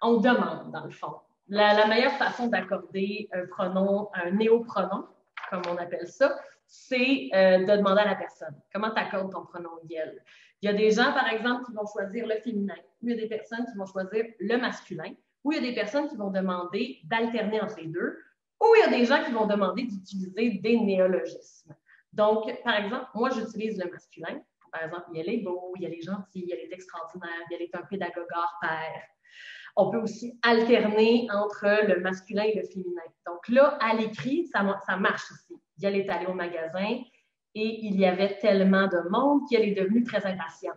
on demande, dans le fond. La, meilleure façon d'accorder un pronom, un néopronom, comme on appelle ça, c'est euh, de demander à la personne comment tu accordes ton pronom Yel. Il y a des gens, par exemple, qui vont choisir le féminin, ou il y a des personnes qui vont choisir le masculin, ou il y a des personnes qui vont demander d'alterner entre les deux, ou il y a des gens qui vont demander d'utiliser des néologismes. Donc, par exemple, moi, j'utilise le masculin. Par exemple, il est beau, il est gentil, il est extraordinaire, il est un pédagogue hors pair. On peut aussi alterner entre le masculin et le féminin. Donc là, à l'écrit, ça, ça marche aussi. Il est allé au magasin et il y avait tellement de monde qu'elle est devenue très impatiente.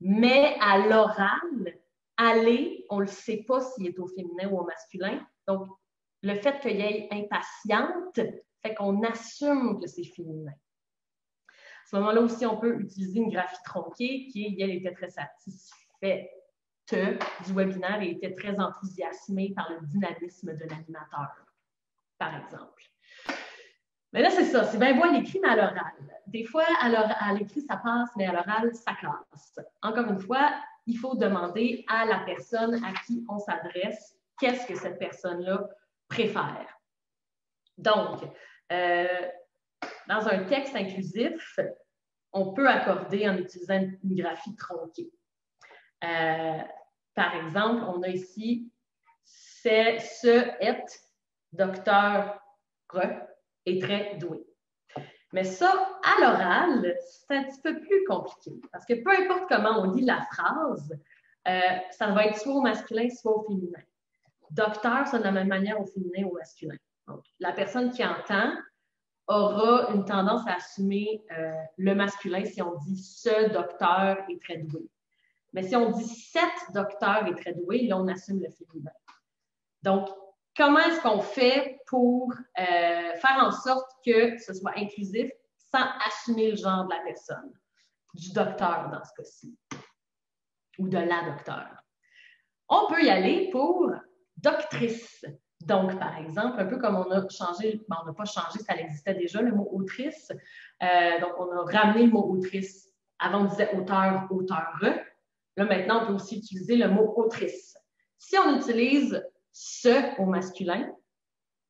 Mais à l'oral, aller, on ne sait pas s'il est au féminin ou au masculin. Donc, le fait qu'il y ait impatiente fait qu'on assume que c'est féminin. À ce moment-là aussi, on peut utiliser une graphie tronquée qui est, elle était très satisfaite du webinaire et était très enthousiasmée par le dynamisme de l'animateur, par exemple. Mais là, c'est ça, c'est bien beau à l'écrit, mais à l'oral. Des fois, à l'écrit, ça passe, mais à l'oral, ça casse. Encore une fois, il faut demander à la personne à qui on s'adresse qu'est-ce que cette personne-là préfère. Donc, euh, dans un texte inclusif, on peut accorder en utilisant une graphie tronquée. Euh, par exemple, on a ici c'est ce, est, docteur, re, est très doué. Mais ça, à l'oral, c'est un petit peu plus compliqué parce que peu importe comment on dit la phrase, euh, ça va être soit au masculin, soit au féminin. Docteur, c'est de la même manière au féminin ou au masculin. Donc, la personne qui entend aura une tendance à assumer euh, le masculin si on dit ce docteur est très doué. Mais si on dit cette docteur est très doué, là, on assume le féminin. Donc, comment est-ce qu'on fait pour euh, faire en sorte que ce soit inclusif sans assumer le genre de la personne, du docteur dans ce cas-ci, ou de la docteur? On peut y aller pour doctrice. Donc, par exemple, un peu comme on a changé, ben, on n'a pas changé, ça existait déjà, le mot autrice. Euh, donc, on a ramené le mot autrice. Avant, on disait auteur, auteur. Là, maintenant, on peut aussi utiliser le mot autrice. Si on utilise ce au masculin,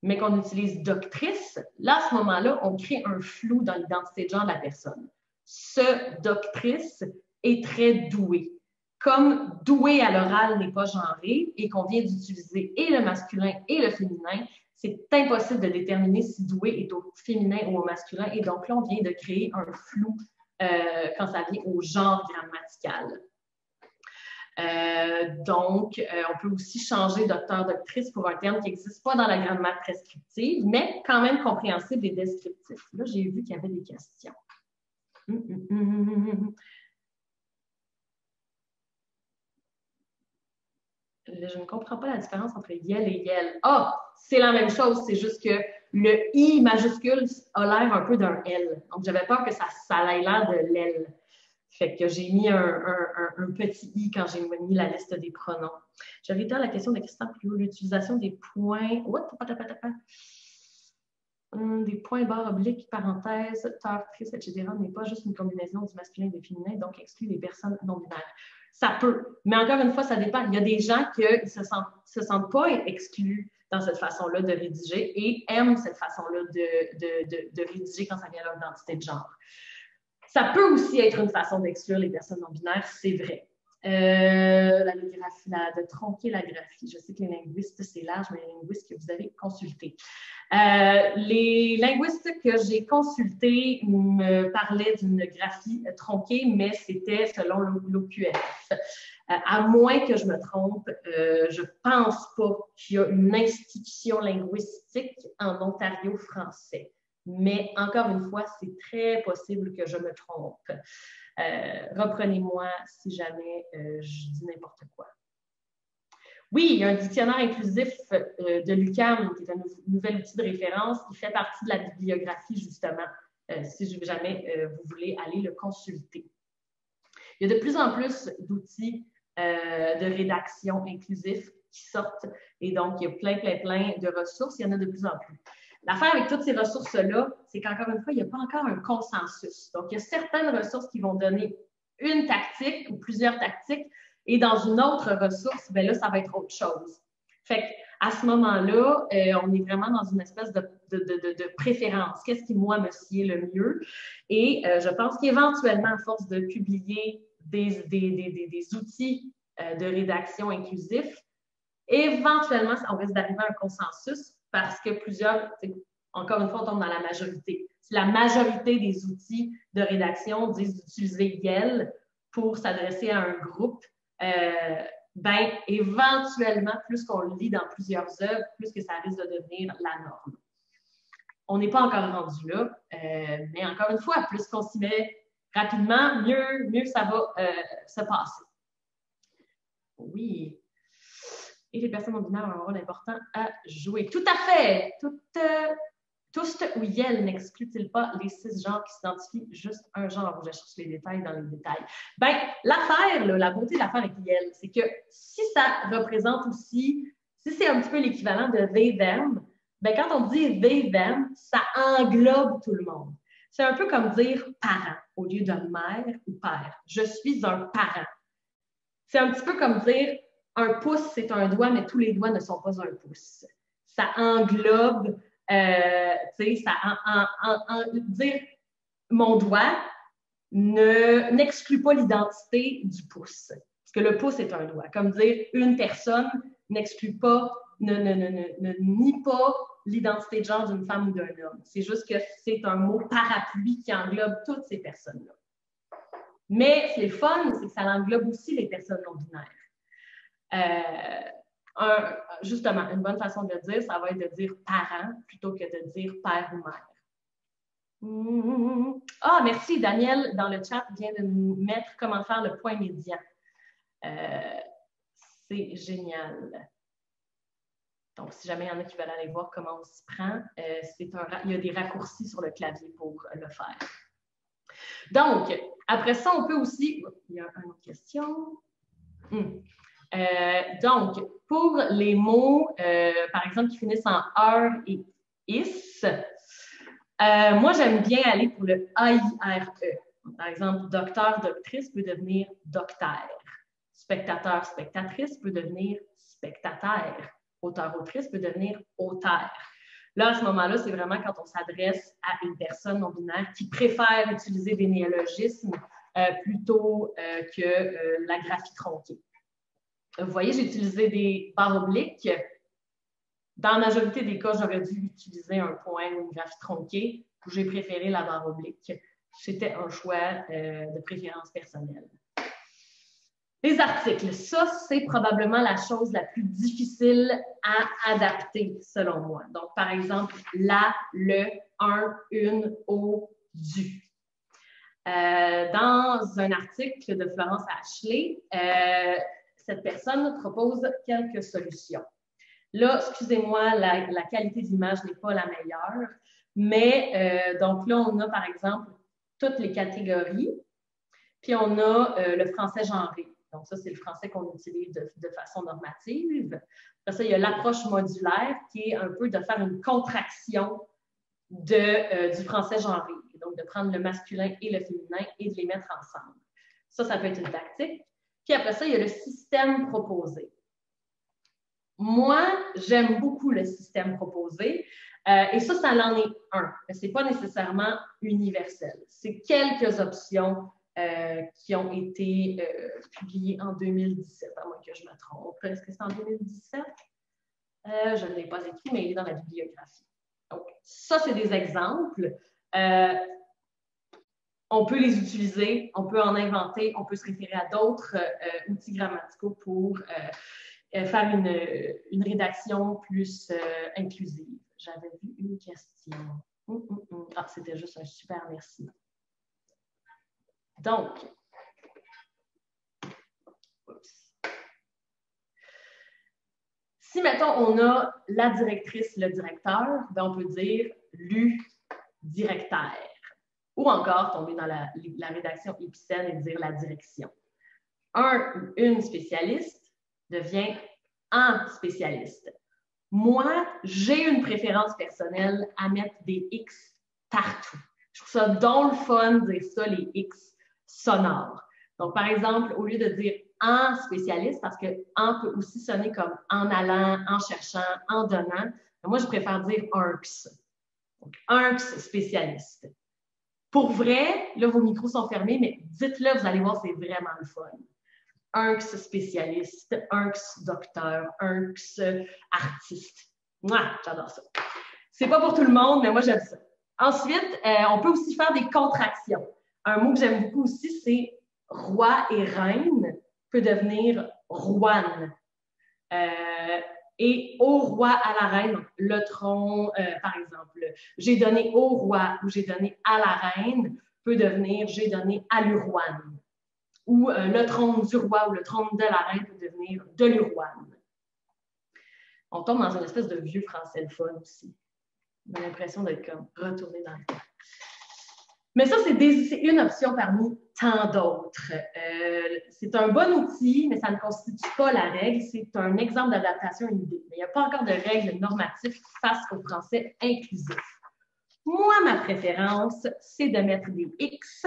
mais qu'on utilise doctrice, là, à ce moment-là, on crée un flou dans l'identité de genre de la personne. Ce doctrice est très doué. Comme doué à l'oral n'est pas genré et qu'on vient d'utiliser et le masculin et le féminin, c'est impossible de déterminer si doué est au féminin ou au masculin. Et donc là, on vient de créer un flou euh, quand ça vient au genre grammatical. Euh, donc, euh, on peut aussi changer docteur-doctrice pour un terme qui n'existe pas dans la grammaire prescriptive, mais quand même compréhensible et descriptif. Là, j'ai vu qu'il y avait des questions. Hum, hum, hum, je ne comprends pas la différence entre yel et yel. Ah, c'est la même chose, c'est juste que le i majuscule a l'air un peu d'un L. Donc, j'avais peur que ça, ça ait l'air de l'L. Fait que j'ai mis un, petit i quand j'ai mis la liste des pronoms. Été à la question de Christophe plus l'utilisation des points. Hum, des points barres obliques, parenthèses, tard, triste, etc. n'est pas juste une combinaison du masculin et du féminin, donc exclut les personnes non binaires. Ça peut, mais encore une fois, ça dépend. Il y a des gens qui ne se sentent, se sentent pas exclus dans cette façon-là de rédiger et aiment cette façon-là de, de, rédiger quand ça vient à leur identité de genre. Ça peut aussi être une façon d'exclure les personnes non binaires, c'est vrai. Euh, la, de tronquer la graphie. Je sais que les linguistes, c'est large, mais les linguistes que vous avez consultés. Euh, les linguistes que j'ai consultés me parlaient d'une graphie tronquée, mais c'était selon l'OQF. Euh, à moins que je me trompe, je ne pense pas qu'il y a une institution linguistique en Ontario français mais encore une fois, c'est très possible que je me trompe. Euh, reprenez-moi si jamais euh, je dis n'importe quoi. Oui, il y a un dictionnaire inclusif euh, de l'UCAM, qui est un nouvel outil de référence, qui fait partie de la bibliographie, justement, si jamais vous voulez aller le consulter. Il y a de plus en plus d'outils de rédaction inclusifs qui sortent, et donc il y a plein, plein, plein de ressources. Il y en a de plus en plus. L'affaire avec toutes ces ressources-là, c'est qu'encore une fois, il n'y a pas encore un consensus. Donc, il y a certaines ressources qui vont donner une tactique ou plusieurs tactiques, et dans une autre ressource, ben là, ça va être autre chose. Fait à ce moment-là, euh, on est vraiment dans une espèce de, de, de, de préférence. Qu'est-ce qui, moi, me sied le mieux? Et euh, je pense qu'éventuellement, à force de publier des, des, des, des outils euh, de rédaction inclusifs, éventuellement, on risque d'arriver à un consensus parce que plusieurs, encore une fois, on tombe dans la majorité. La majorité des outils de rédaction disent d'utiliser YEL pour s'adresser à un groupe, euh, ben, éventuellement, plus qu'on le lit dans plusieurs œuvres, plus que ça risque de devenir la norme. On n'est pas encore rendu là, euh, mais encore une fois, plus qu'on s'y met rapidement, mieux, mieux ça va euh, se passer. Oui. Et les personnes non binaires ont un rôle important à jouer. Tout à fait. Tout, tous ou Yel n'exclut-il pas les six genres qui s'identifient juste un genre? Je cherche les détails dans les détails. Ben, l'affaire, la beauté de l'affaire avec Yel, c'est que si ça représente aussi, si c'est un petit peu l'équivalent de they, them, ben, quand on dit they, them, ça englobe tout le monde. C'est un peu comme dire parent au lieu de mère ou père. Je suis un parent. C'est un petit peu comme dire un pouce, c'est un doigt, mais tous les doigts ne sont pas un pouce. Ça englobe euh, ça, en, dire mon doigt n'exclut pas l'identité du pouce. Parce que le pouce est un doigt. Comme dire une personne n'exclut pas, ne, ne, ne, ne, nie pas l'identité de genre d'une femme ou d'un homme. C'est juste que c'est un mot parapluie qui englobe toutes ces personnes-là. Mais ce qui est fun, c'est que ça englobe aussi les personnes non binaires. Euh, justement, une bonne façon de le dire, ça va être de dire parent plutôt que de dire père ou mère. Mm-hmm. Ah, merci. Daniel, dans le chat, vient de nous mettre comment faire le point médian. Euh, c'est génial. Donc, si jamais il y en a qui veulent aller voir comment on s'y prend, euh, un, il y a des raccourcis sur le clavier pour le faire. Donc, après ça, on peut aussi. Il y a une question. Hmm. Euh, donc, pour les mots, euh, par exemple, qui finissent en R et IS, euh, moi, j'aime bien aller pour le AIRE. Par exemple, docteur, doctrice peut devenir docteur. Spectateur, spectatrice peut devenir spectateur. Auteur, autrice peut devenir auteur. Là, à ce moment-là, c'est vraiment quand on s'adresse à une personne non binaire qui préfère utiliser des néologismes plutôt que la graphie tronquée. Vous voyez, j'ai utilisé des barres obliques. Dans la majorité des cas, j'aurais dû utiliser un point ou une graphie tronquée. J'ai préféré la barre oblique. C'était un choix euh, de préférence personnelle. Les articles, ça, c'est probablement la chose la plus difficile à adapter, selon moi. Donc, par exemple, la, le, un, une, au, du. Euh, dans un article de Florence Ashley, euh, cette personne propose quelques solutions. Là, excusez-moi, la, qualité d'image n'est pas la meilleure, mais euh, donc là, on a par exemple toutes les catégories, puis on a euh, le français genré. Donc ça, c'est le français qu'on utilise de, façon normative. Après ça, il y a l'approche modulaire qui est un peu de faire une contraction de, euh, du français genré. Donc de prendre le masculin et le féminin et de les mettre ensemble. Ça, ça peut être une tactique. Puis après ça, il y a le système proposé. Moi, j'aime beaucoup le système proposé. Euh, et ça, ça en est un. Mais ce n'est pas nécessairement universel. C'est quelques options euh, qui ont été euh, publiées en 2017, à moins que je me trompe. Est-ce que c'est en 2017? je ne l'ai pas écrit, mais il est dans la bibliographie. Donc, ça, c'est des exemples on peut les utiliser, on peut en inventer, on peut se référer à d'autres euh, outils grammaticaux pour euh, euh, faire une, rédaction plus inclusive. J'avais vu une question. Hum, hum, hum. Ah, c'était juste un super merci. Donc, Si, mettons, on a la directrice, le directeur, ben, on peut dire lu directeur. Ou encore tomber dans la, rédaction épicène et dire la direction. Un ou une spécialiste devient un spécialiste. Moi, j'ai une préférence personnelle à mettre des X partout. Je trouve ça dans le fun de dire ça, les X sonores. Donc, par exemple, au lieu de dire en spécialiste, parce que en peut aussi sonner comme en allant, en cherchant, en donnant, moi, je préfère dire UNCS. Donc, UNCS spécialiste. Pour vrai, là, vos micros sont fermés, mais dites-le, vous allez voir, c'est vraiment le fun. UNCS spécialiste, UNCS docteur, UNCS artiste. Moi, j'adore ça. C'est pas pour tout le monde, mais moi, j'aime ça. Ensuite, euh, on peut aussi faire des contractions. Un mot que j'aime beaucoup aussi, c'est roi et reine peut devenir roine. Euh, et au roi à la reine, le tronc, euh, par exemple, j'ai donné au roi ou j'ai donné à la reine peut devenir j'ai donné à l'uroine. Ou euh, le trône du roi ou le trône de la reine peut devenir de l'uroine. On tombe dans une espèce de vieux français de fun aussi. On a l'impression d'être comme retourné dans le temps. Mais ça, c'est une option parmi tant d'autres. Euh, c'est un bon outil, mais ça ne constitue pas la règle. C'est un exemple d'adaptation à une idée. Mais il n'y a pas encore de règle normative face au français inclusif. Moi, ma préférence, c'est de mettre des X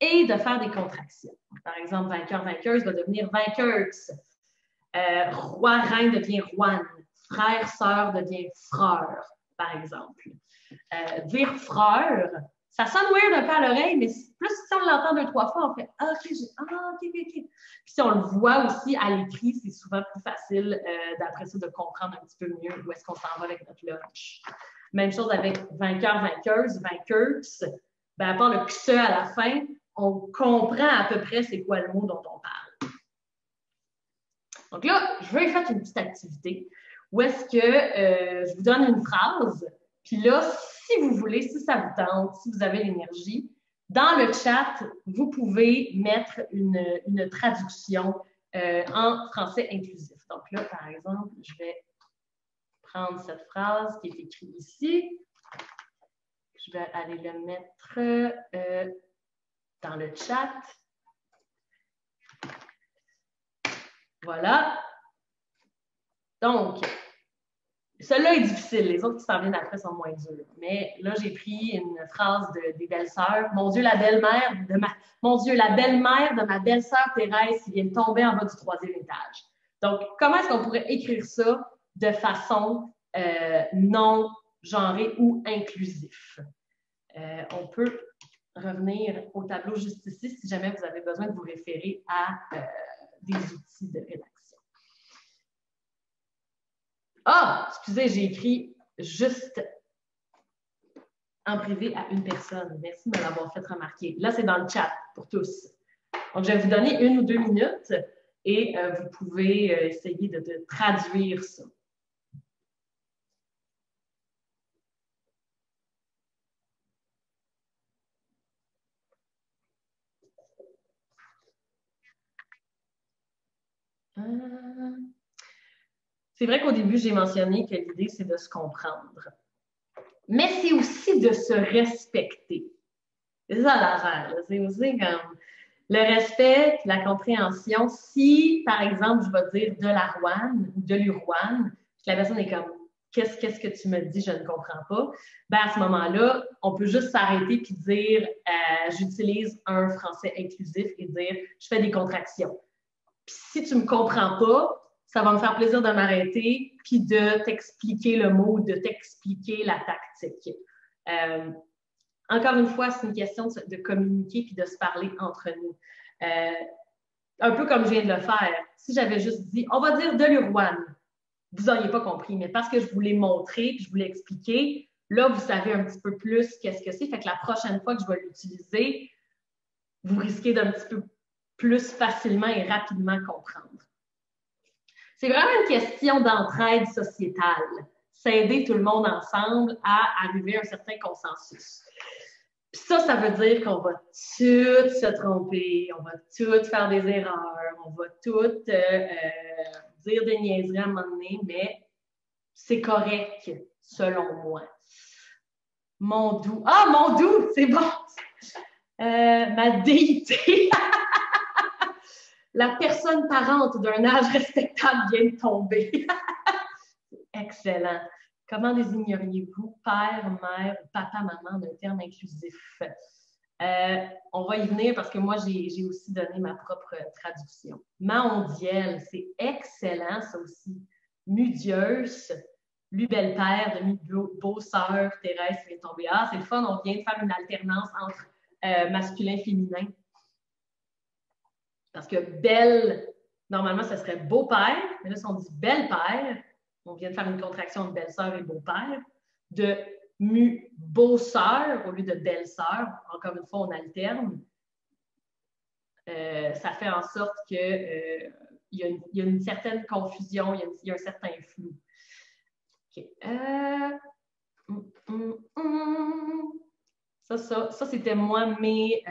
et de faire des contractions. Par exemple, vainqueur-vainqueuse va devenir vainqueuse. Euh, Roi-reine devient roine. Frère-sœur devient frère, par exemple. Euh, dire frère, ça sonne weird un peu à l'oreille, mais plus si on l'entend deux, trois fois, on fait Ah, ok, ah, ok, ok, ok. Puis si on le voit aussi à l'écrit, c'est souvent plus facile euh, d'après ça de comprendre un petit peu mieux où est-ce qu'on s'en va avec notre lunch. Même chose avec vainqueur, vainqueuse, vainqueuse. Ben, à part le QSE à la fin, on comprend à peu près c'est quoi le mot dont on parle. Donc là, je vais faire une petite activité où est-ce que euh, je vous donne une phrase, puis là, si vous voulez, si ça vous tente, si vous avez l'énergie, dans le chat, vous pouvez mettre une, traduction euh, en français inclusif. Donc là, par exemple, je vais prendre cette phrase qui est écrite ici. Je vais aller le mettre euh, dans le chat. Voilà. Donc, celui-là est difficile. Les autres qui s'en viennent après sont moins durs. Mais là, j'ai pris une phrase des belles-sœurs. Mon Dieu, la belle-mère de ma, mon Dieu, la belle-mère de ma belle-sœur Thérèse vient de tomber en bas du troisième étage. Donc, comment est-ce qu'on pourrait écrire ça de façon euh, non genrée ou inclusif? Euh, on peut revenir au tableau juste ici si jamais vous avez besoin de vous référer à euh, des outils de rédaction. Ah, excusez, j'ai écrit juste en privé à une personne. Merci de me l'avoir fait remarquer. Là, c'est dans le chat pour tous. Donc, je vais vous donner une ou deux minutes et euh, vous pouvez euh, essayer de, traduire ça. Euh, c'est vrai qu'au début, j'ai mentionné que l'idée, c'est de se comprendre. Mais c'est aussi de se respecter. C'est ça. C'est aussi comme le respect, la compréhension. Si, par exemple, je vais dire de la rouane ou de l'urouane, la personne est comme qu'est-ce, qu'est-ce que tu me dis, je ne comprends pas, ben à ce moment-là, on peut juste s'arrêter puis dire euh, j'utilise un français inclusif et dire je fais des contractions. Puis si tu ne me comprends pas, ça va me faire plaisir de m'arrêter puis de t'expliquer le mot, de t'expliquer la tactique. Euh, encore une fois, c'est une question de, communiquer puis de se parler entre nous. Euh, un peu comme je viens de le faire. Si j'avais juste dit, on va dire de l'uruane, vous n'auriez pas compris, mais parce que je voulais montrer puis je voulais expliquer, là, vous savez un petit peu plus qu'est-ce que c'est. Fait que la prochaine fois que je vais l'utiliser, vous risquez d'un petit peu plus facilement et rapidement comprendre. C'est vraiment une question d'entraide sociétale. S'aider tout le monde ensemble à arriver à un certain consensus. Ça, ça veut dire qu'on va tous se tromper, on va tous faire des erreurs, on va tous euh, euh, dire des niaiseries à un moment donné, mais c'est correct, selon moi. Mon doux. Ah, mon doux, c'est bon. Euh, ma déité. La personne parente d'un âge respectable vient de tomber. Excellent. Comment désigneriez-vous père, mère, papa, maman d'un terme inclusif? Euh, on va y venir parce que moi, j'ai aussi donné ma propre traduction. Maondiel, c'est excellent, ça aussi. Mudieuse, Lu belle-père, demi beau-sœur, Thérèse vient tomber. Ah, c'est le fun, on vient de faire une alternance entre euh, masculin et féminin. Parce que belle, normalement, ce serait beau-père, mais là, si on dit belle-père, on vient de faire une contraction de belle-sœur et beau-père. De mu beau-sœur au lieu de belle-sœur, encore une fois, on alterne. Euh, ça fait en sorte qu'il euh, y, a une certaine confusion, il y, a un certain flou. Euh, hum, hum, hum. Ça, ça, ça c'était moi, mais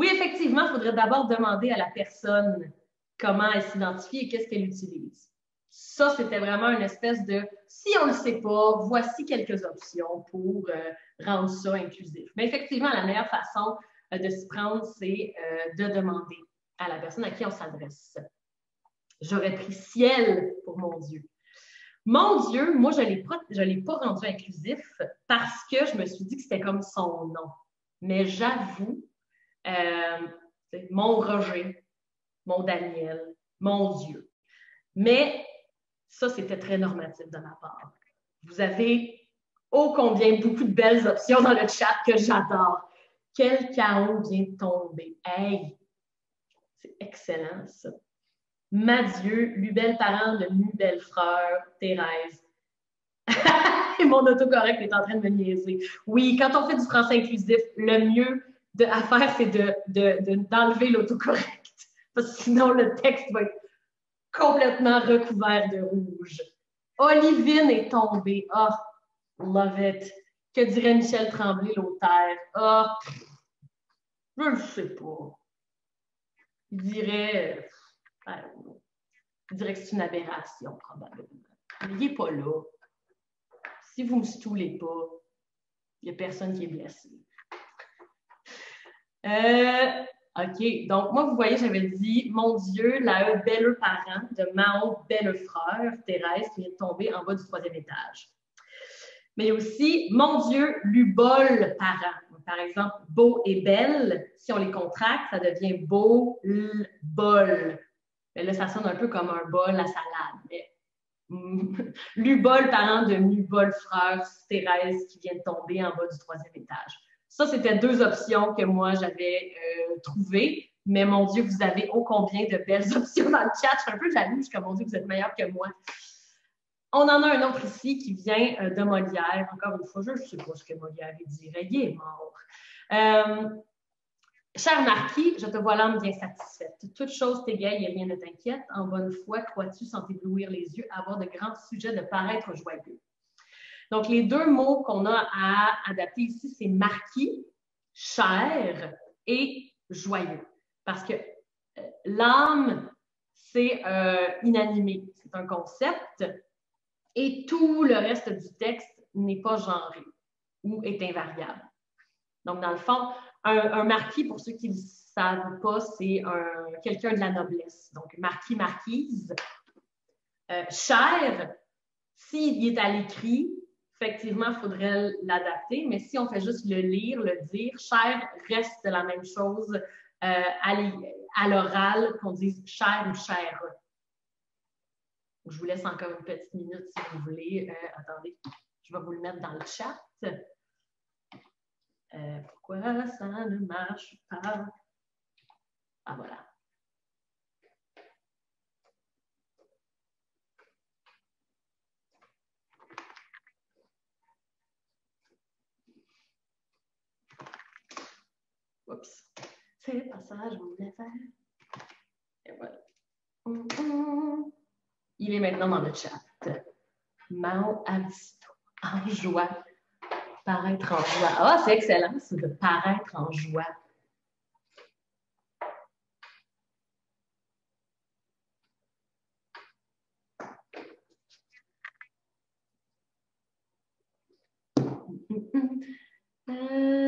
oui, effectivement, il faudrait d'abord demander à la personne comment elle s'identifie et qu'est-ce qu'elle utilise. Ça, c'était vraiment une espèce de si on ne sait pas, voici quelques options pour euh, rendre ça inclusif. Mais effectivement, la meilleure façon euh, de s'y prendre, c'est euh, de demander à la personne à qui on s'adresse. J'aurais pris ciel pour mon Dieu. Mon Dieu, moi, je ne l'ai pas rendu inclusif parce que je me suis dit que c'était comme son nom. Mais j'avoue, mon Roger, mon Daniel, mon Dieu. Mais ça, c'était très normatif de ma part. Vous avez ô combien beaucoup de belles options dans le chat que j'adore. Quel chaos vient de tomber. Hey! C'est excellent, ça. Madieu, Lubel parent de Mu Frère, Thérèse. Mon autocorrect est en train de me niaiser. Oui, quand on fait du français inclusif, le mieux à faire, c'est d'enlever de, l'autocorrect. Parce que sinon, le texte va être complètement recouvert de rouge. Olivine est tombée. Ah, love it. Que dirait Michel Tremblay, l'auteur? Ah, je ne sais pas. Il dirait, euh, il dirait que c'est une aberration, probablement. Mais il n'est pas là. Si vous ne me stoulez pas, il n'y a personne qui est blessé. Euh, OK. Donc, moi, vous voyez, j'avais dit Mon Dieu, la E belle parent de Mao belle frère, Thérèse, qui vient de tomber en bas du troisième étage. Mais aussi Mon Dieu, Lubol parent. Par exemple, beau et belle, si on les contracte, ça devient beau, bol. Mais là, ça sonne un peu comme un bol à salade. Mais Lubol parent de Mubol frère, Thérèse, qui vient de tomber en bas du troisième étage. Ça, c'était deux options que moi, j'avais euh, trouvées. Mais mon Dieu, vous avez ô combien de belles options dans le chat. Je suis un peu jalouse, comme mon Dieu, vous êtes meilleur que moi. On en a un autre ici qui vient euh, de Molière. Encore une fois, je ne sais pas ce que Molière dirait. Il est mort. Euh, cher Marquis, je te vois l'âme bien satisfaite. Toute chose t'égaye et rien ne t'inquiète. En bonne foi, crois-tu sans t'éblouir les yeux avoir de grands sujets de paraître joyeux? Donc, les deux mots qu'on a à adapter ici, c'est marquis, cher et joyeux. Parce que euh, l'âme, c'est euh, inanimé, c'est un concept, et tout le reste du texte n'est pas genré ou est invariable. Donc, dans le fond, un, marquis, pour ceux qui ne savent pas, c'est quelqu'un de la noblesse. Donc, marquis, marquise. Euh, cher, s'il est à l'écrit, effectivement, il faudrait l'adapter, mais si on fait juste le lire, le dire, cher reste la même chose euh, à l'oral qu'on dise cher ou cher. Je vous laisse encore une petite minute si vous voulez. Euh, attendez, je vais vous le mettre dans le chat. Euh, pourquoi ça ne marche pas? Ah voilà. Oups. C'est le passage, on voulait faire. Et voilà. Hum, hum. Il est maintenant dans le chat. Mao Avisto, en joie. Paraître en joie. Ah, c'est excellent, ça, de paraître en joie. Hum, euh,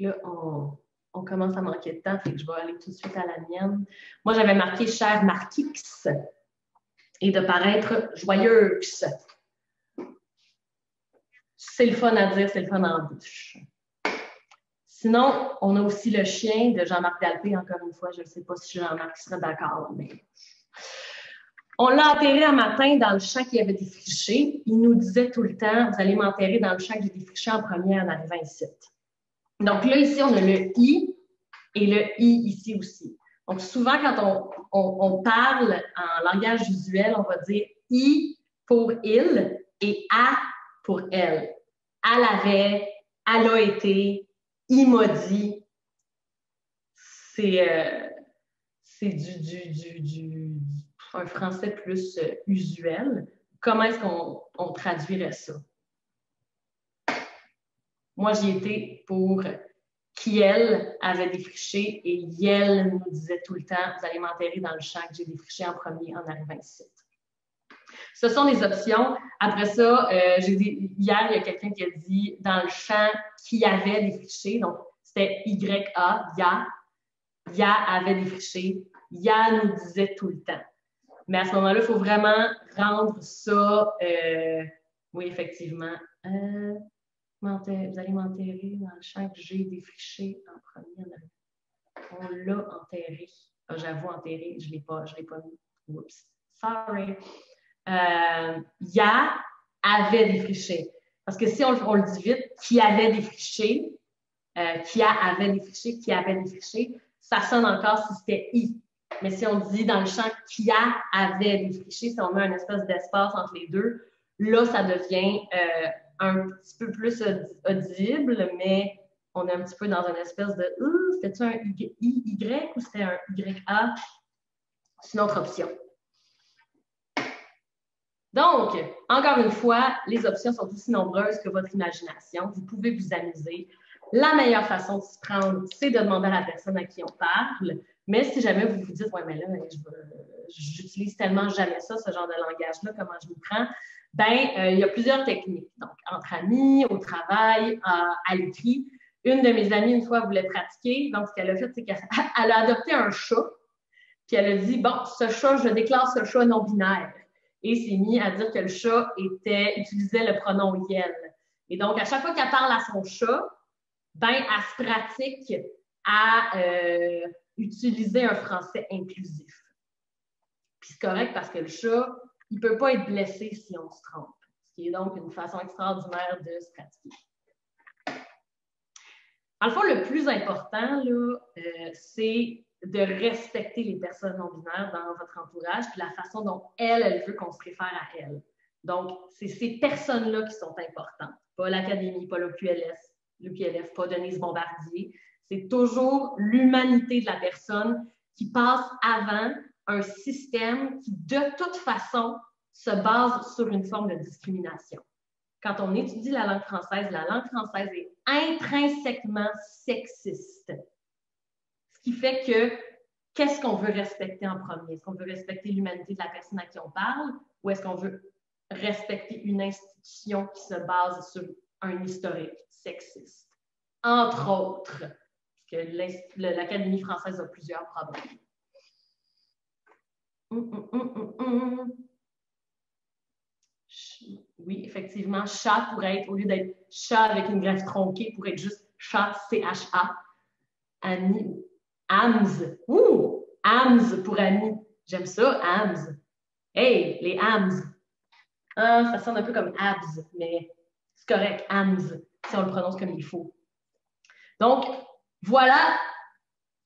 là, on, commence à manquer de temps, fait que je vais aller tout de suite à la mienne. Moi, j'avais marqué cher Marquix et de paraître joyeux. C'est le fun à dire, c'est le fun en bouche. Sinon, on a aussi le chien de Jean-Marc Dalpé, encore une fois. Je ne sais pas si Jean-Marc serait d'accord, mais. On l'a enterré un matin dans le champ qui avait défriché. Il nous disait tout le temps Vous allez m'enterrer dans le champ que j'ai défriché en premier en arrivant ici. Donc là, ici, on a le I et le I ici aussi. Donc, souvent, quand on, parle en langage visuel, on va dire I pour il et A pour elle. Elle avait, elle a été, il m'a dit. C'est euh, du, du, un français plus euh, usuel. Comment est-ce qu'on traduirait ça? Moi, j'y étais pour qui, elle, avait défriché et elle nous disait tout le temps, vous allez m'enterrer dans le champ que j'ai défriché en premier en arrivant ici. Ce sont des options. Après ça, euh, j'ai dit, hier, il y a quelqu'un qui a dit dans le champ qui avait défriché, donc c'était Y-A, Ya. Ya avait défriché. Ya nous disait tout le temps. Mais à ce moment-là, il faut vraiment rendre ça, euh, oui, effectivement. Euh, vous allez m'enterrer dans le champ que j'ai défriché en premier. On l'a enterré. Ah, j'avoue, enterré, je ne l'ai pas, mis. Oups. Sorry. Euh, ya avait défriché. Parce que si on, le dit vite, qui avait défriché, euh, qui a avait défriché, qui avait défriché, ça sonne encore si c'était i. Mais si on dit dans le champ qui a avait défriché, si on met un espèce d'espace entre les deux, là, ça devient euh, un petit peu plus audible, mais on est un petit peu dans une espèce de euh, c'était-tu un Y ou c'était un YA? C'est une autre option. Donc, encore une fois, les options sont aussi nombreuses que votre imagination. Vous pouvez vous amuser. La meilleure façon de se prendre, c'est de demander à la personne à qui on parle. Mais si jamais vous vous dites, ouais, mais là, j'utilise tellement jamais ça, ce genre de langage-là, comment je m'y prends? Ben, euh, il y a plusieurs techniques. Donc, entre amis, au travail, à l'écrit. Une de mes amies, une fois, voulait pratiquer. Donc, ce qu'elle a fait, c'est qu'elle a adopté un chat. Puis elle a dit, bon, ce chat, je déclare ce chat non binaire et s'est mis à dire que le chat utilisait le pronom yel. Et donc, à chaque fois qu'elle parle à son chat, ben, elle se pratique à euh, utiliser un français inclusif. Puis c'est correct parce que le chat, il ne peut pas être blessé si on se trompe. Ce qui est donc une façon extraordinaire de se pratiquer. En le fond, le plus important, euh, c'est de respecter les personnes non binaires dans votre entourage, puis la façon dont elle, elle veut qu'on se réfère à elle. Donc, c'est ces personnes-là qui sont importantes, pas l'Académie, pas le QLF, pas Denise Bombardier. C'est toujours l'humanité de la personne qui passe avant un système qui, de toute façon, se base sur une forme de discrimination. Quand on étudie la langue française, la langue française est intrinsèquement sexiste qui fait que qu'est-ce qu'on veut respecter en premier? Est-ce qu'on veut respecter l'humanité de la personne à qui on parle ou est-ce qu'on veut respecter une institution qui se base sur un historique sexiste? Entre autres, parce que l'Académie française a plusieurs problèmes. Hum, hum, hum, oui, effectivement, chat pourrait être, au lieu d'être chat avec une greffe tronquée, pourrait être juste chat, C-H-A. Annie, AMS. Ouh! AMS pour amis. J'aime ça, AMS. Hey, les AMS. Ah, ça sonne un peu comme abs, mais c'est correct, AMS, si on le prononce comme il faut. Donc, voilà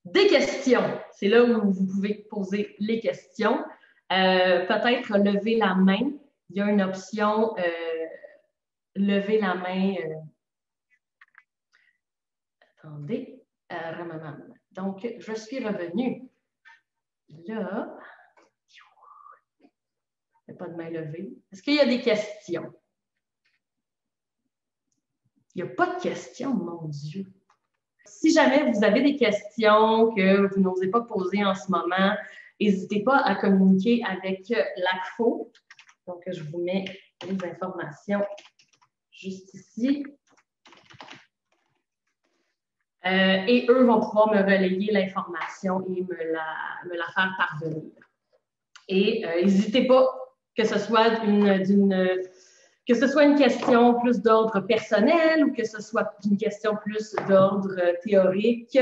des questions. C'est là où vous pouvez poser les questions. Euh, peut-être lever la main. Il y a une option euh, lever la main. Euh, attendez. Donc, je suis revenue. Là, il n'y a pas de main levée. Est-ce qu'il y a des questions? Il n'y a pas de questions, mon Dieu. Si jamais vous avez des questions que vous n'osez pas poser en ce moment, n'hésitez pas à communiquer avec l'ACFO. Donc, je vous mets les informations juste ici. Euh, et eux vont pouvoir me relayer l'information et me la, faire parvenir. Et euh, n'hésitez pas que ce soit une, que ce soit une question plus d'ordre personnel ou que ce soit une question plus d'ordre théorique,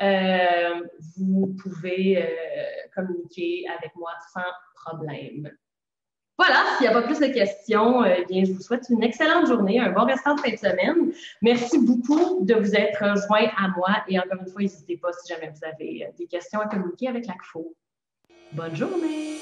euh, vous pouvez communiquer avec moi sans problème. Voilà, s'il n'y a pas plus de questions, euh, eh bien, je vous souhaite une excellente journée, un bon restant de fin de semaine. Merci beaucoup de vous être joint à moi et encore une fois, n'hésitez pas si jamais vous avez euh, des questions à communiquer avec l'ACFO. Bonne journée!